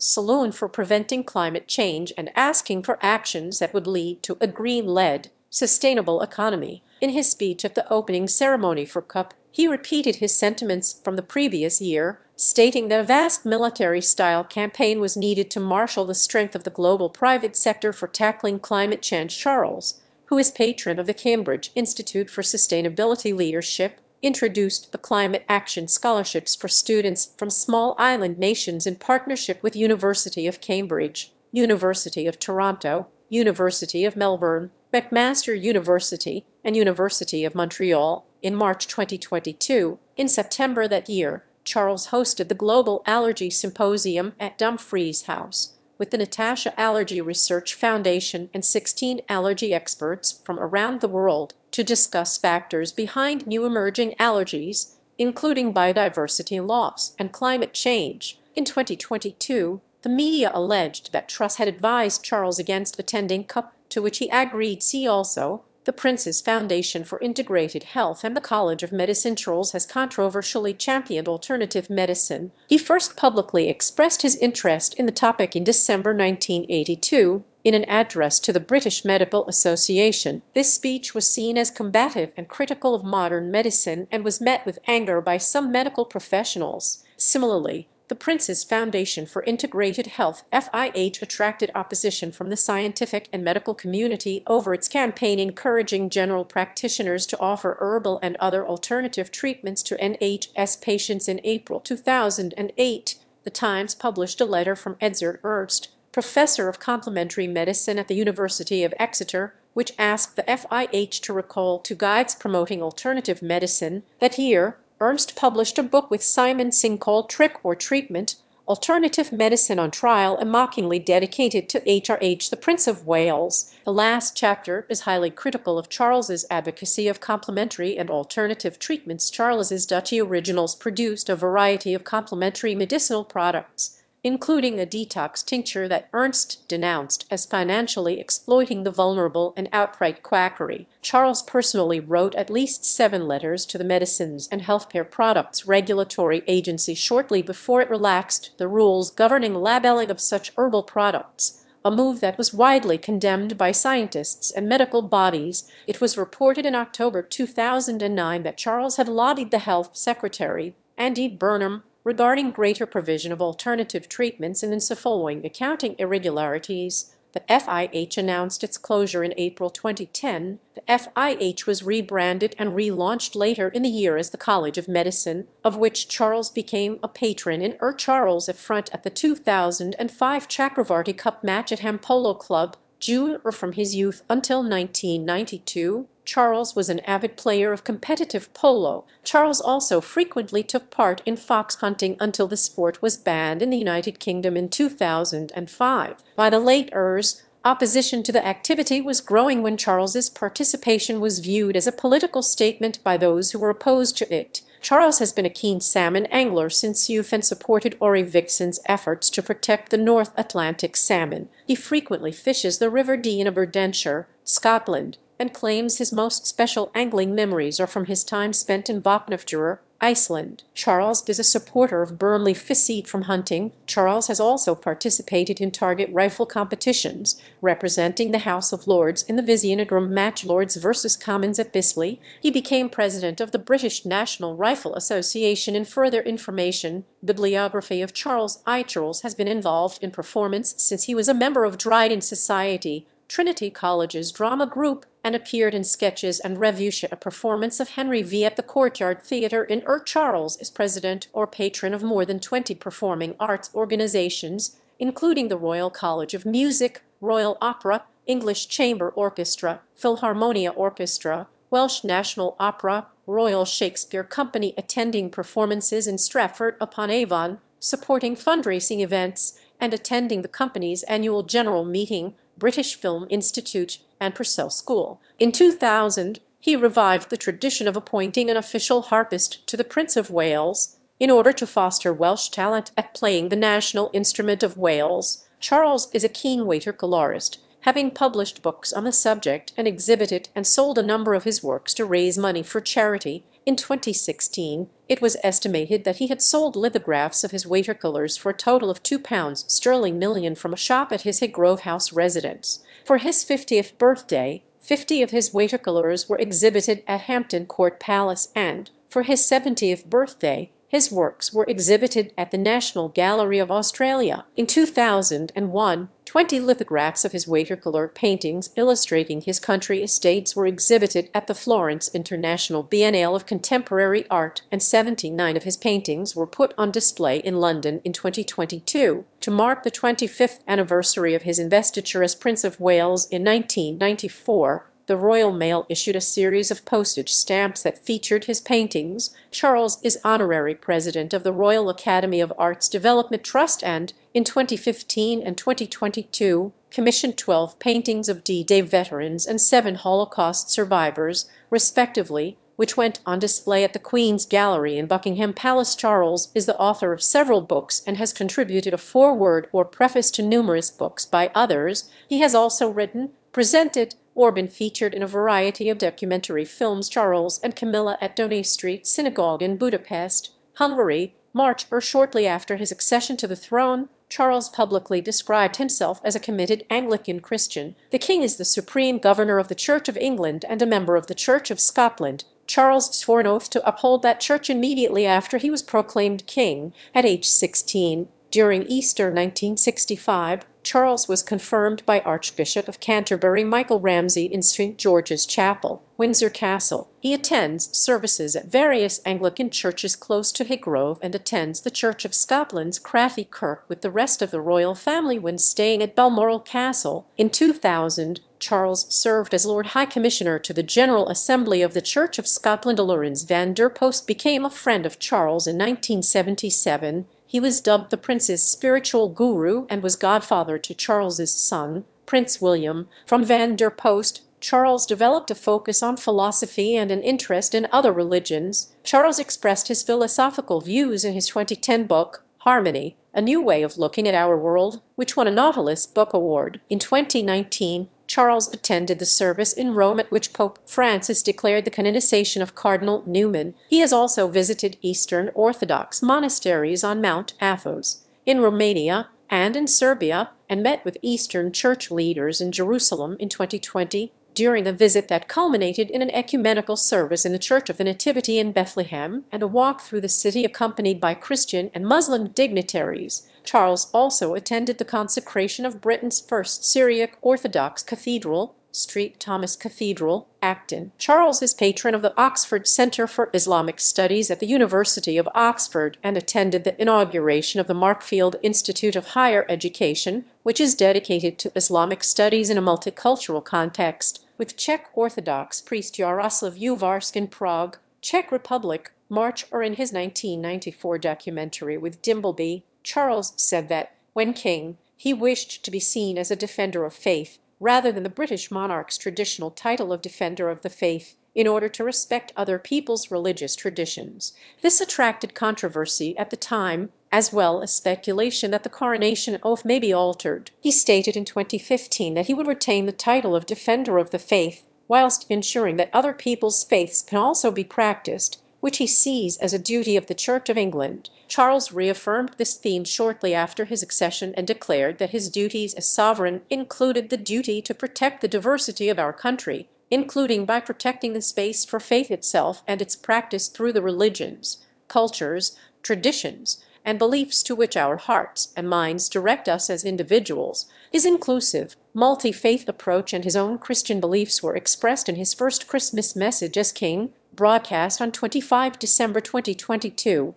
saloon for preventing climate change and asking for actions that would lead to a green-led, sustainable economy. In his speech at the opening ceremony for COP, he repeated his sentiments from the previous year, stating that a vast military-style campaign was needed to marshal the strength of the global private sector for tackling climate change. Charles, who is patron of the Cambridge Institute for Sustainability Leadership, introduced the Climate Action Scholarships for students from small island nations in partnership with University of Cambridge, University of Toronto, University of Melbourne, McMaster University, and University of Montreal in March 2022. In September that year, Charles hosted the Global Allergy Symposium at Dumfries House with the Natasha Allergy Research Foundation and 16 allergy experts from around the world to discuss factors behind new emerging allergies, including biodiversity loss and climate change. In 2022, the media alleged that Truss had advised Charles against attending COP, to which he agreed. See also the Prince's Foundation for Integrated Health and the College of Medicine Charles has controversially championed alternative medicine. He first publicly expressed his interest in the topic in December 1982 in an address to the British Medical Association. This speech was seen as combative and critical of modern medicine and was met with anger by some medical professionals. Similarly, the Prince's Foundation for Integrated Health FIH attracted opposition from the scientific and medical community over its campaign encouraging general practitioners to offer herbal and other alternative treatments to NHS patients in April 2008. The Times published a letter from Edzard Ernst, professor of complementary medicine at the University of Exeter, which asked the FIH to recall to guides promoting alternative medicine that year Ernst published a book with Simon Singh called Trick or Treatment, Alternative Medicine on Trial and mockingly dedicated to HRH, the Prince of Wales. The last chapter is highly critical of Charles's advocacy of complementary and alternative treatments. Charles's Duchy Originals produced a variety of complementary medicinal products including a detox tincture that Ernst denounced as financially exploiting the vulnerable and outright quackery. Charles personally wrote at least seven letters to the Medicines and Healthcare Products Regulatory Agency shortly before it relaxed the rules governing labeling of such herbal products, a move that was widely condemned by scientists and medical bodies. It was reported in October 2009 that Charles had lobbied the Health Secretary, Andy Burnham, regarding greater provision of alternative treatments and in following accounting irregularities, the FIH announced its closure in April 2010. The FIH was rebranded and relaunched later in the year as the College of Medicine, of which Charles became a patron in Er Charles at front at the 2005 Chakravarti Cup match at Ham Polo Club, Or from his youth until 1992. Charles was an avid player of competitive polo. Charles also frequently took part in fox hunting until the sport was banned in the United Kingdom in 2005. By the late Ers, opposition to the activity was growing when Charles's participation was viewed as a political statement by those who were opposed to it. Charles has been a keen salmon angler since youth and supported Orri Vigfússon's efforts to protect the North Atlantic salmon. He frequently fishes the River Dee in Aberdeenshire, Scotland, and claims his most special angling memories are from his time spent in Vopnafjord Iceland. Charles is a supporter of Burnley F.C. from hunting. Charles has also participated in target rifle competitions, representing the House of Lords in the Vizianagram match Lords versus Commons at Bisley. He became president of the British National Rifle Association. In further information, bibliography of Charles I. Charles has been involved in performance since he was a member of Dryden Society, Trinity College's drama group, and appeared in sketches and revues. A performance of Henry V at the Courtyard Theatre in Ur Charles is president or patron of more than 20 performing arts organizations, including the Royal College of Music, Royal Opera, English Chamber Orchestra, Philharmonia Orchestra, Welsh National Opera, Royal Shakespeare Company attending performances in Stratford upon Avon, supporting fundraising events, and attending the company's annual general meeting, British Film Institute, and Purcell School. In 2000 he revived the tradition of appointing an official harpist to the Prince of Wales in order to foster Welsh talent at playing the national instrument of Wales. Charles is a keen watercolourist, having published books on the subject and exhibited and sold a number of his works to raise money for charity. In 2016 it was estimated that he had sold lithographs of his watercolours for a total of £2 sterling million from a shop at his Highgrove House residence. For his 50th birthday, 50 of his watercolours were exhibited at Hampton Court Palace and, for his 70th birthday, his works were exhibited at the National Gallery of Australia. In 2001 twenty lithographs of his watercolour paintings illustrating his country estates were exhibited at the Florence International Biennale of Contemporary Art, and 79 of his paintings were put on display in London in 2022 to mark the 25th anniversary of his investiture as Prince of Wales in 1994 the Royal Mail issued a series of postage stamps that featured his paintings. Charles is honorary president of the Royal Academy of Arts Development Trust and, in 2015 and 2022, commissioned 12 paintings of D-Day veterans and seven Holocaust survivors, respectively, which went on display at the Queen's Gallery in Buckingham Palace. Charles is the author of several books and has contributed a foreword or preface to numerous books by others. He has also written, presented, or been featured in a variety of documentary films. Charles and Camilla at Dohány Street Synagogue in Budapest, Hungary, March or shortly after his accession to the throne, Charles publicly described himself as a committed Anglican Christian. The king is the supreme governor of the Church of England and a member of the Church of Scotland. Charles swore an oath to uphold that church immediately after he was proclaimed king at age 16. During Easter 1965, Charles was confirmed by Archbishop of Canterbury Michael Ramsey in St George's Chapel, Windsor Castle. He attends services at various Anglican churches close to Highgrove and attends the Church of Scotland's Crathie Kirk with the rest of the royal family when staying at Balmoral Castle. In 2000 Charles served as Lord High Commissioner to the General Assembly of the Church of Scotland. Laurens van der Post became a friend of Charles in 1977 he was dubbed the prince's spiritual guru and was godfather to Charles's son, Prince William. From Van der Post, Charles developed a focus on philosophy and an interest in other religions. Charles expressed his philosophical views in his 2010 book, Harmony, A New Way of Looking at Our World, which won a Nautilus Book Award. In 2019, Charles attended the service in Rome at which Pope Francis declared the canonization of Cardinal Newman. He has also visited Eastern Orthodox monasteries on Mount Athos, in Romania and in Serbia, and met with Eastern Church leaders in Jerusalem in 2020 during a visit that culminated in an ecumenical service in the Church of the Nativity in Bethlehem and a walk through the city accompanied by Christian and Muslim dignitaries. Charles also attended the consecration of Britain's first Syriac Orthodox cathedral, St. Thomas Cathedral, Acton. Charles is patron of the Oxford Centre for Islamic Studies at the University of Oxford and attended the inauguration of the Markfield Institute of Higher Education, which is dedicated to Islamic studies in a multicultural context, with Czech Orthodox priest Jaroslav Uvarsk in Prague, Czech Republic, March or in his 1994 documentary with Dimbleby, Charles said that, when king, he wished to be seen as a defender of faith, rather than the British monarch's traditional title of Defender of the Faith, in order to respect other people's religious traditions. This attracted controversy at the time, as well as speculation that the coronation oath may be altered. He stated in 2015 that he would retain the title of Defender of the Faith, whilst ensuring that other people's faiths can also be practiced, which he sees as a duty of the Church of England. Charles reaffirmed this theme shortly after his accession and declared that his duties as sovereign included the duty to protect the diversity of our country, including by protecting the space for faith itself and its practice through the religions, cultures, traditions, and beliefs to which our hearts and minds direct us as individuals. His inclusive, multi-faith approach and his own Christian beliefs were expressed in his first Christmas message as king, broadcast on 25 December 2022.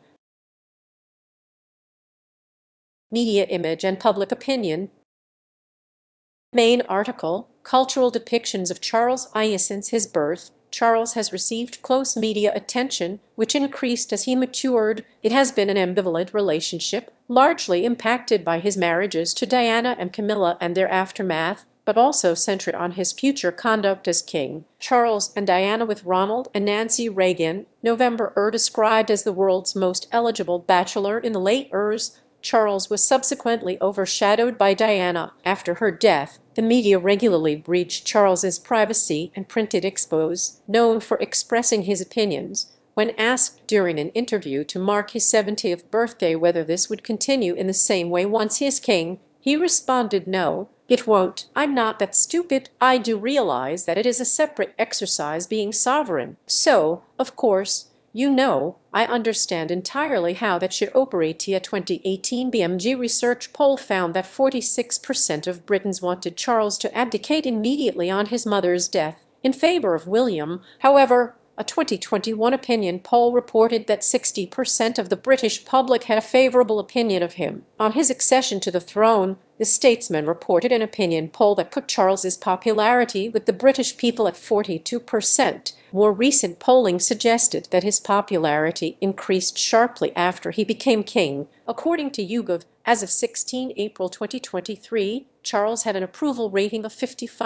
Media image and public opinion Main article, Cultural depictions of Charles I. Since his birth, Charles has received close media attention, which increased as he matured. It has been an ambivalent relationship, largely impacted by his marriages to Diana and Camilla and their aftermath, but also centered on his future conduct as king. Charles and Diana with Ronald and Nancy Reagan, November er described as the world's most eligible bachelor in the late ers, Charles was subsequently overshadowed by Diana. After her death, the media regularly breached Charles's privacy and printed expos, known for expressing his opinions. When asked during an interview to mark his 70th birthday whether this would continue in the same way once he is king, he responded no, it won't. I'm not that stupid. I do realize that it is a separate exercise being sovereign. So, of course, you know, I understand entirely how that should operate. A 2018 BMG research poll found that 46% of Britons wanted Charles to abdicate immediately on his mother's death in favor of William. However, a 2021 opinion poll reported that 60% of the British public had a favourable opinion of him. On his accession to the throne, the Statesman reported an opinion poll that put Charles's popularity with the British people at 42%. More recent polling suggested that his popularity increased sharply after he became king. According to YouGov, as of 16 April 2023, Charles had an approval rating of 55%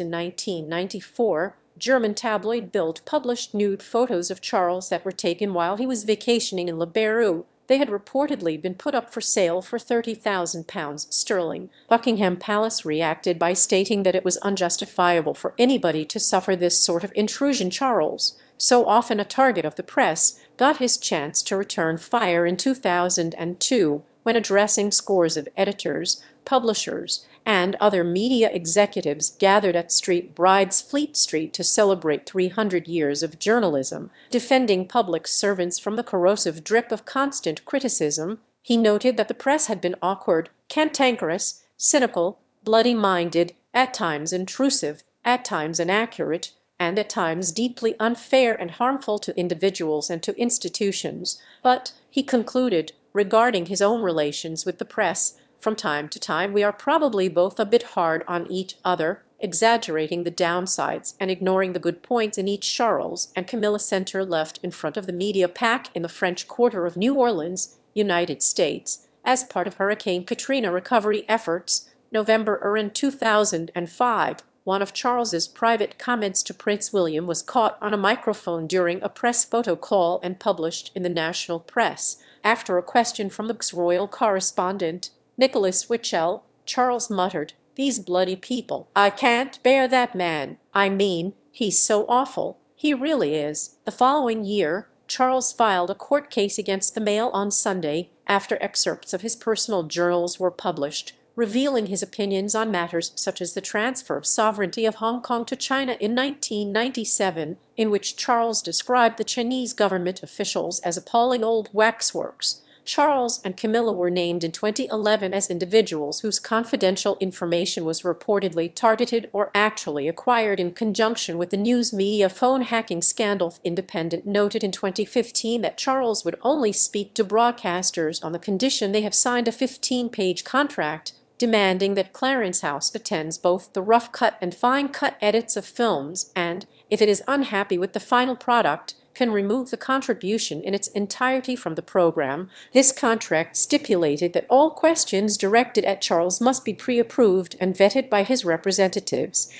in 1994, German tabloid Bild published nude photos of Charles that were taken while he was vacationing in Le Barroux. They had reportedly been put up for sale for £30,000 sterling. Buckingham Palace reacted by stating that it was unjustifiable for anybody to suffer this sort of intrusion. Charles, so often a target of the press, got his chance to return fire in 2002 when addressing scores of editors, publishers, and other media executives gathered at Street Bride's Fleet Street to celebrate 300 years of journalism, defending public servants from the corrosive drip of constant criticism. He noted that the press had been awkward, cantankerous, cynical, bloody-minded, at times intrusive, at times inaccurate, and at times deeply unfair and harmful to individuals and to institutions. But, he concluded, regarding his own relations with the press, from time to time we are probably both a bit hard on each other, exaggerating the downsides and ignoring the good points in each Charles and Camilla Center left in front of the media pack in the French Quarter of New Orleans, United States, as part of Hurricane Katrina recovery efforts, November in 2005. One of Charles's private comments to Prince William was caught on a microphone during a press photo call and published in the national press. After a question from the royal correspondent, Nicholas Witchell, Charles muttered, "These bloody people! I can't bear that man. I mean, he's so awful. He really is." The following year Charles filed a court case against the Mail on Sunday after excerpts of his personal journals were published, revealing his opinions on matters such as the transfer of sovereignty of Hong Kong to China in 1997, in which Charles described the Chinese government officials as appalling old waxworks. Charles and Camilla were named in 2011 as individuals whose confidential information was reportedly targeted or actually acquired in conjunction with the news media phone hacking scandal. Independent noted in 2015 that Charles would only speak to broadcasters on the condition they have signed a 15-page contract demanding that Clarence House attends both the rough cut and fine cut edits of films and, if it is unhappy with the final product, can remove the contribution in its entirety from the program. This contract stipulated that all questions directed at Charles must be pre-approved and vetted by his representatives.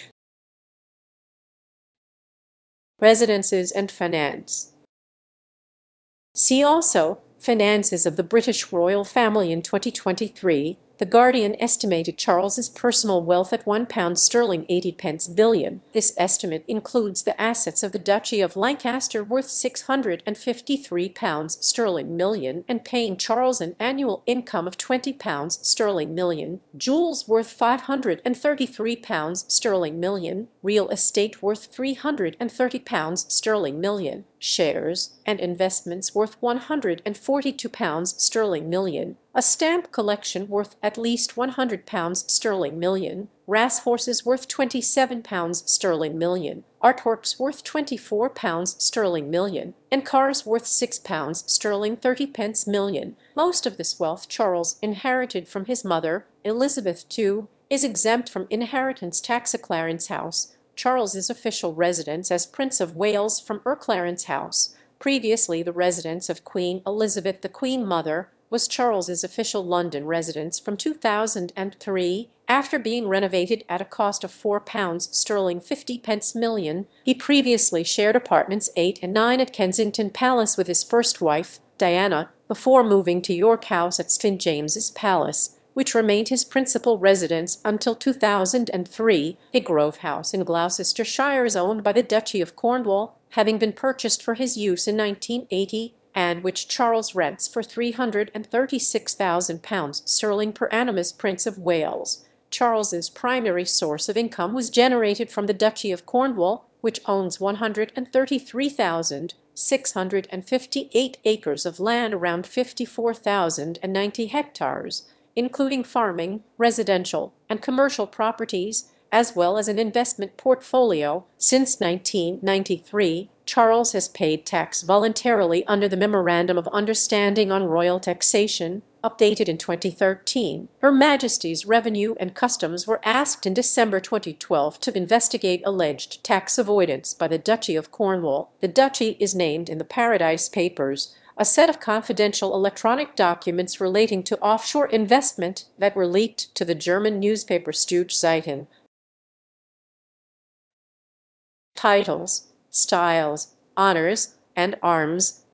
Residences and Finance See also Finances of the British royal family in 2023 The Guardian estimated Charles's personal wealth at £1 sterling 80 pence billion. This estimate includes the assets of the Duchy of Lancaster worth £653 sterling million and paying Charles an annual income of £20 sterling million, jewels worth £533 sterling million, real estate worth £330 sterling million, shares and investments worth £142 sterling million, a stamp collection worth at least £100 sterling million, ras horses worth £27 sterling million, artworks worth £24 sterling million, and cars worth £6 sterling 30 pence million. Most of this wealth Charles inherited from his mother, Elizabeth II, is exempt from inheritance tax at Clarence House, Charles's official residence as Prince of Wales from Clarence House, previously the residence of Queen Elizabeth the Queen Mother, was Charles's official London residence from 2003 after being renovated at a cost of £4 sterling 50 pence million. He previously shared apartments 8 and 9 at Kensington Palace with his first wife, Diana, before moving to York House at St James's Palace, which remained his principal residence until 2003, Highgrove House in Gloucestershire is owned by the Duchy of Cornwall, having been purchased for his use in 1980 and which Charles rents for £336,000 sterling per annum as Prince of Wales. Charles's primary source of income was generated from the Duchy of Cornwall, which owns 133,658 acres of land around 54,090 hectares, including farming, residential, and commercial properties, as well as an investment portfolio. Since 1993, Charles has paid tax voluntarily under the Memorandum of Understanding on Royal Taxation, updated in 2013. Her Majesty's Revenue and Customs were asked in December 2012 to investigate alleged tax avoidance by the Duchy of Cornwall. The duchy is named in the Paradise Papers, a set of confidential electronic documents relating to offshore investment that were leaked to the German newspaper Süddeutsche Zeitung. Titles styles, honors, and arms.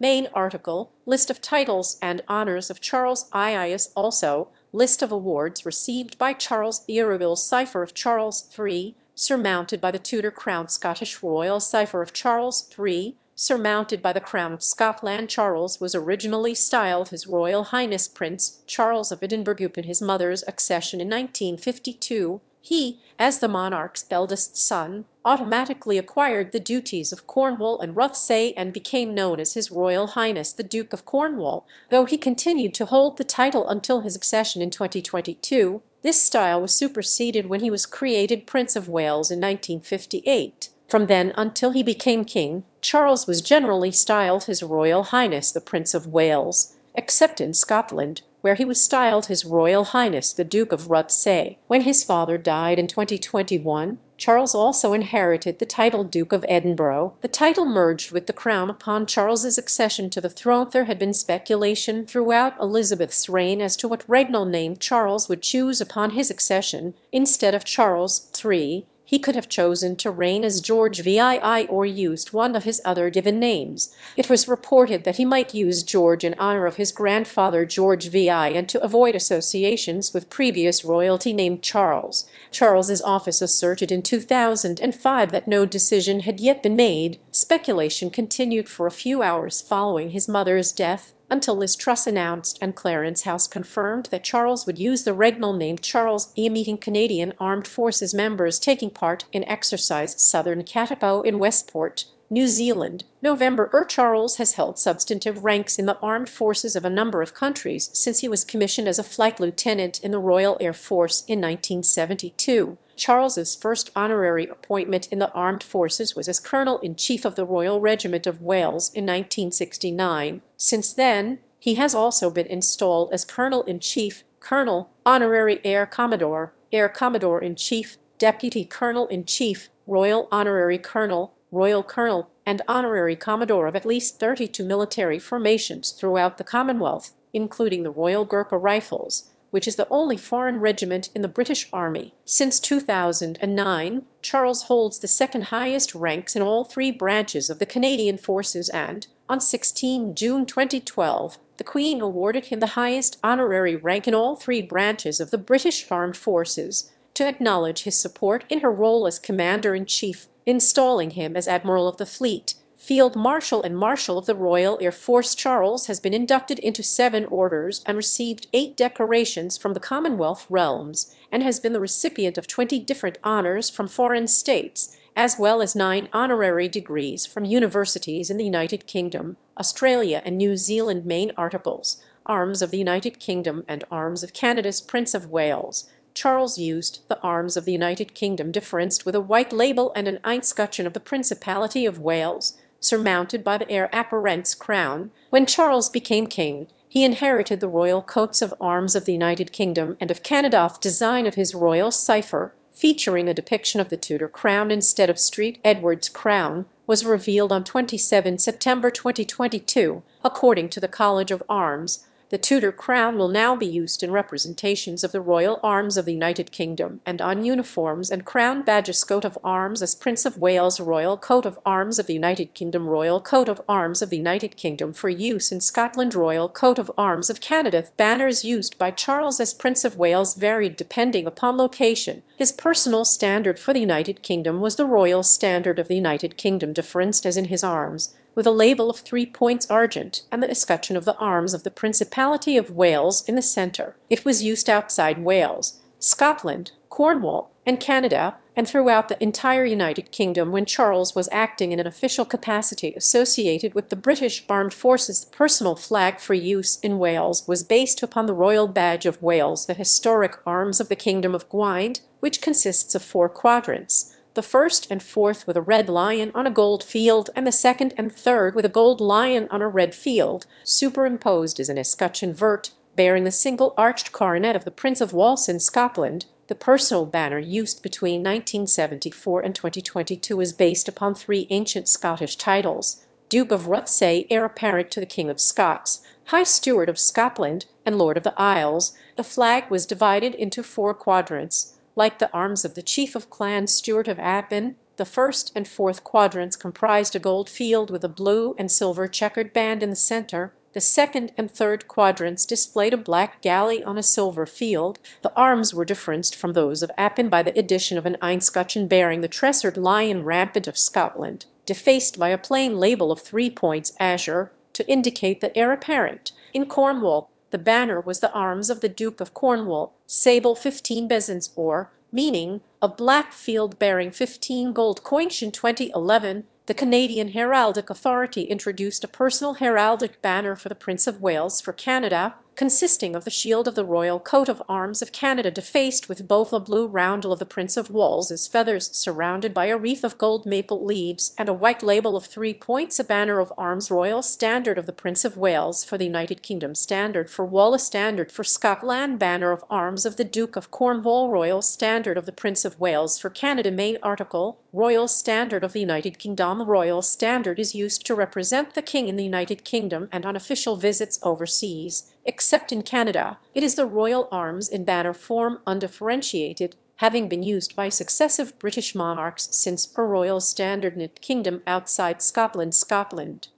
Main article, list of titles and honors of Charles Iias also, list of awards received by Charles Eareville Cipher of Charles III, surmounted by the Tudor Crown Scottish Royal Cipher of Charles III, surmounted by the Crown of Scotland. Charles was originally styled His Royal Highness Prince Charles of Edinburgh upon his mother's accession in 1952 he, as the monarch's eldest son, automatically acquired the duties of Cornwall and Rothesay and became known as His Royal Highness the Duke of Cornwall, though he continued to hold the title until his accession in 2022. This style was superseded when he was created Prince of Wales in 1958. From then until he became king, Charles was generally styled His Royal Highness the Prince of Wales, except in Scotland, where he was styled His Royal Highness the Duke of Rothesay. When his father died in 2021, Charles also inherited the title Duke of Edinburgh. The title merged with the crown upon Charles's accession to the throne. There had been speculation throughout Elizabeth's reign as to what regnal name Charles would choose upon his accession. Instead of Charles III, he could have chosen to reign as George VII or used one of his other given names. It was reported that he might use George in honour of his grandfather George VI and to avoid associations with previous royalty named Charles. Charles's office asserted in 2005 that no decision had yet been made. Speculation continued for a few hours following his mother's death until Liz Truss announced and Clarence House confirmed that Charles would use the regnal name Charles E. meeting Canadian Armed Forces members taking part in Exercise Southern Katipo in Westport, New Zealand. November Er Charles has held substantive ranks in the armed forces of a number of countries since he was commissioned as a flight lieutenant in the Royal Air Force in 1972. Charles's first honorary appointment in the armed forces was as Colonel-in-Chief of the Royal Regiment of Wales in 1969. Since then, he has also been installed as Colonel-in-Chief, Colonel, Honorary Air Commodore, Air Commodore-in-Chief, Deputy Colonel-in-Chief, Royal Honorary Colonel, Royal Colonel, and Honorary Commodore of at least 32 military formations throughout the Commonwealth, including the Royal Gurkha Rifles, which is the only foreign regiment in the British Army. Since 2009, Charles holds the second highest ranks in all three branches of the Canadian Forces and, on 16 June 2012, the Queen awarded him the highest honorary rank in all three branches of the British Armed Forces to acknowledge his support in her role as Commander-in-Chief, installing him as Admiral of the Fleet, Field Marshal and Marshal of the Royal Air Force. Charles has been inducted into seven orders and received eight decorations from the Commonwealth realms, and has been the recipient of twenty different honours from foreign states, as well as nine honorary degrees from universities in the United Kingdom, Australia, and New Zealand. Main articles, Arms of the United Kingdom and Arms of Canada's Prince of Wales. Charles used the arms of the United Kingdom differenced with a white label and an inescutcheon of the Principality of Wales, surmounted by the heir apparent's crown. When Charles became king, he inherited the royal coats of arms of the United Kingdom and of Canada. The design of his royal cipher, featuring a depiction of the Tudor crown instead of Street Edward's crown, was revealed on 27 September 2022, according to the College of Arms, the Tudor crown will now be used in representations of the royal arms of the United Kingdom and on uniforms and crown badges coat of arms as Prince of Wales Royal coat of arms of the United Kingdom Royal coat of arms of the United Kingdom for use in Scotland Royal coat of arms of Canada banners used by Charles as Prince of Wales varied depending upon location. His personal standard for the United Kingdom was the Royal Standard of the United Kingdom differenced as in his arms with a label of three points argent and the escutcheon of the arms of the Principality of Wales in the centre. It was used outside Wales, Scotland, Cornwall, and Canada, and throughout the entire United Kingdom when Charles was acting in an official capacity associated with the British Armed Forces. The personal flag for use in Wales was based upon the Royal Badge of Wales, the historic arms of the Kingdom of Gwynedd, which consists of four quadrants the first and fourth with a red lion on a gold field, and the second and third with a gold lion on a red field, superimposed is an escutcheon vert bearing the single arched coronet of the Prince of Wales in Scotland. The personal banner used between 1974 and 2022 is based upon three ancient Scottish titles, Duke of Rothesay, heir apparent to the King of Scots, High Steward of Scotland, and Lord of the Isles. The flag was divided into four quadrants, like the arms of the chief of clan Stewart of Appin, the first and fourth quadrants comprised a gold field with a blue and silver checkered band in the centre. The second and third quadrants displayed a black galley on a silver field. The arms were differenced from those of Appin by the addition of an inescutcheon bearing the tressured lion rampant of Scotland, defaced by a plain label of three points azure to indicate the heir apparent. In Cornwall the banner was the arms of the Duke of Cornwall, sable 15 bezants or, meaning, a black field bearing 15 gold coins in 2011 the Canadian Heraldic Authority introduced a personal heraldic banner for the Prince of Wales for Canada, consisting of the shield of the royal coat of arms of Canada defaced with both a blue roundel of the Prince of Wales's feathers surrounded by a wreath of gold maple leaves and a white label of three points, a banner of arms royal standard of the Prince of Wales for the United Kingdom standard for Wales standard for Scotland banner of arms of the Duke of Cornwall royal standard of the Prince of Wales for Canada main article royal standard of the United Kingdom the royal standard is used to represent the king in the United Kingdom and on official visits overseas. Except in Canada, it is the royal arms in banner form undifferentiated, having been used by successive British monarchs since a royal standard in kingdom outside Scotland. Scotland.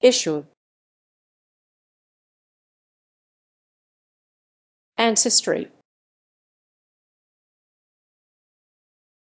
Issue Ancestry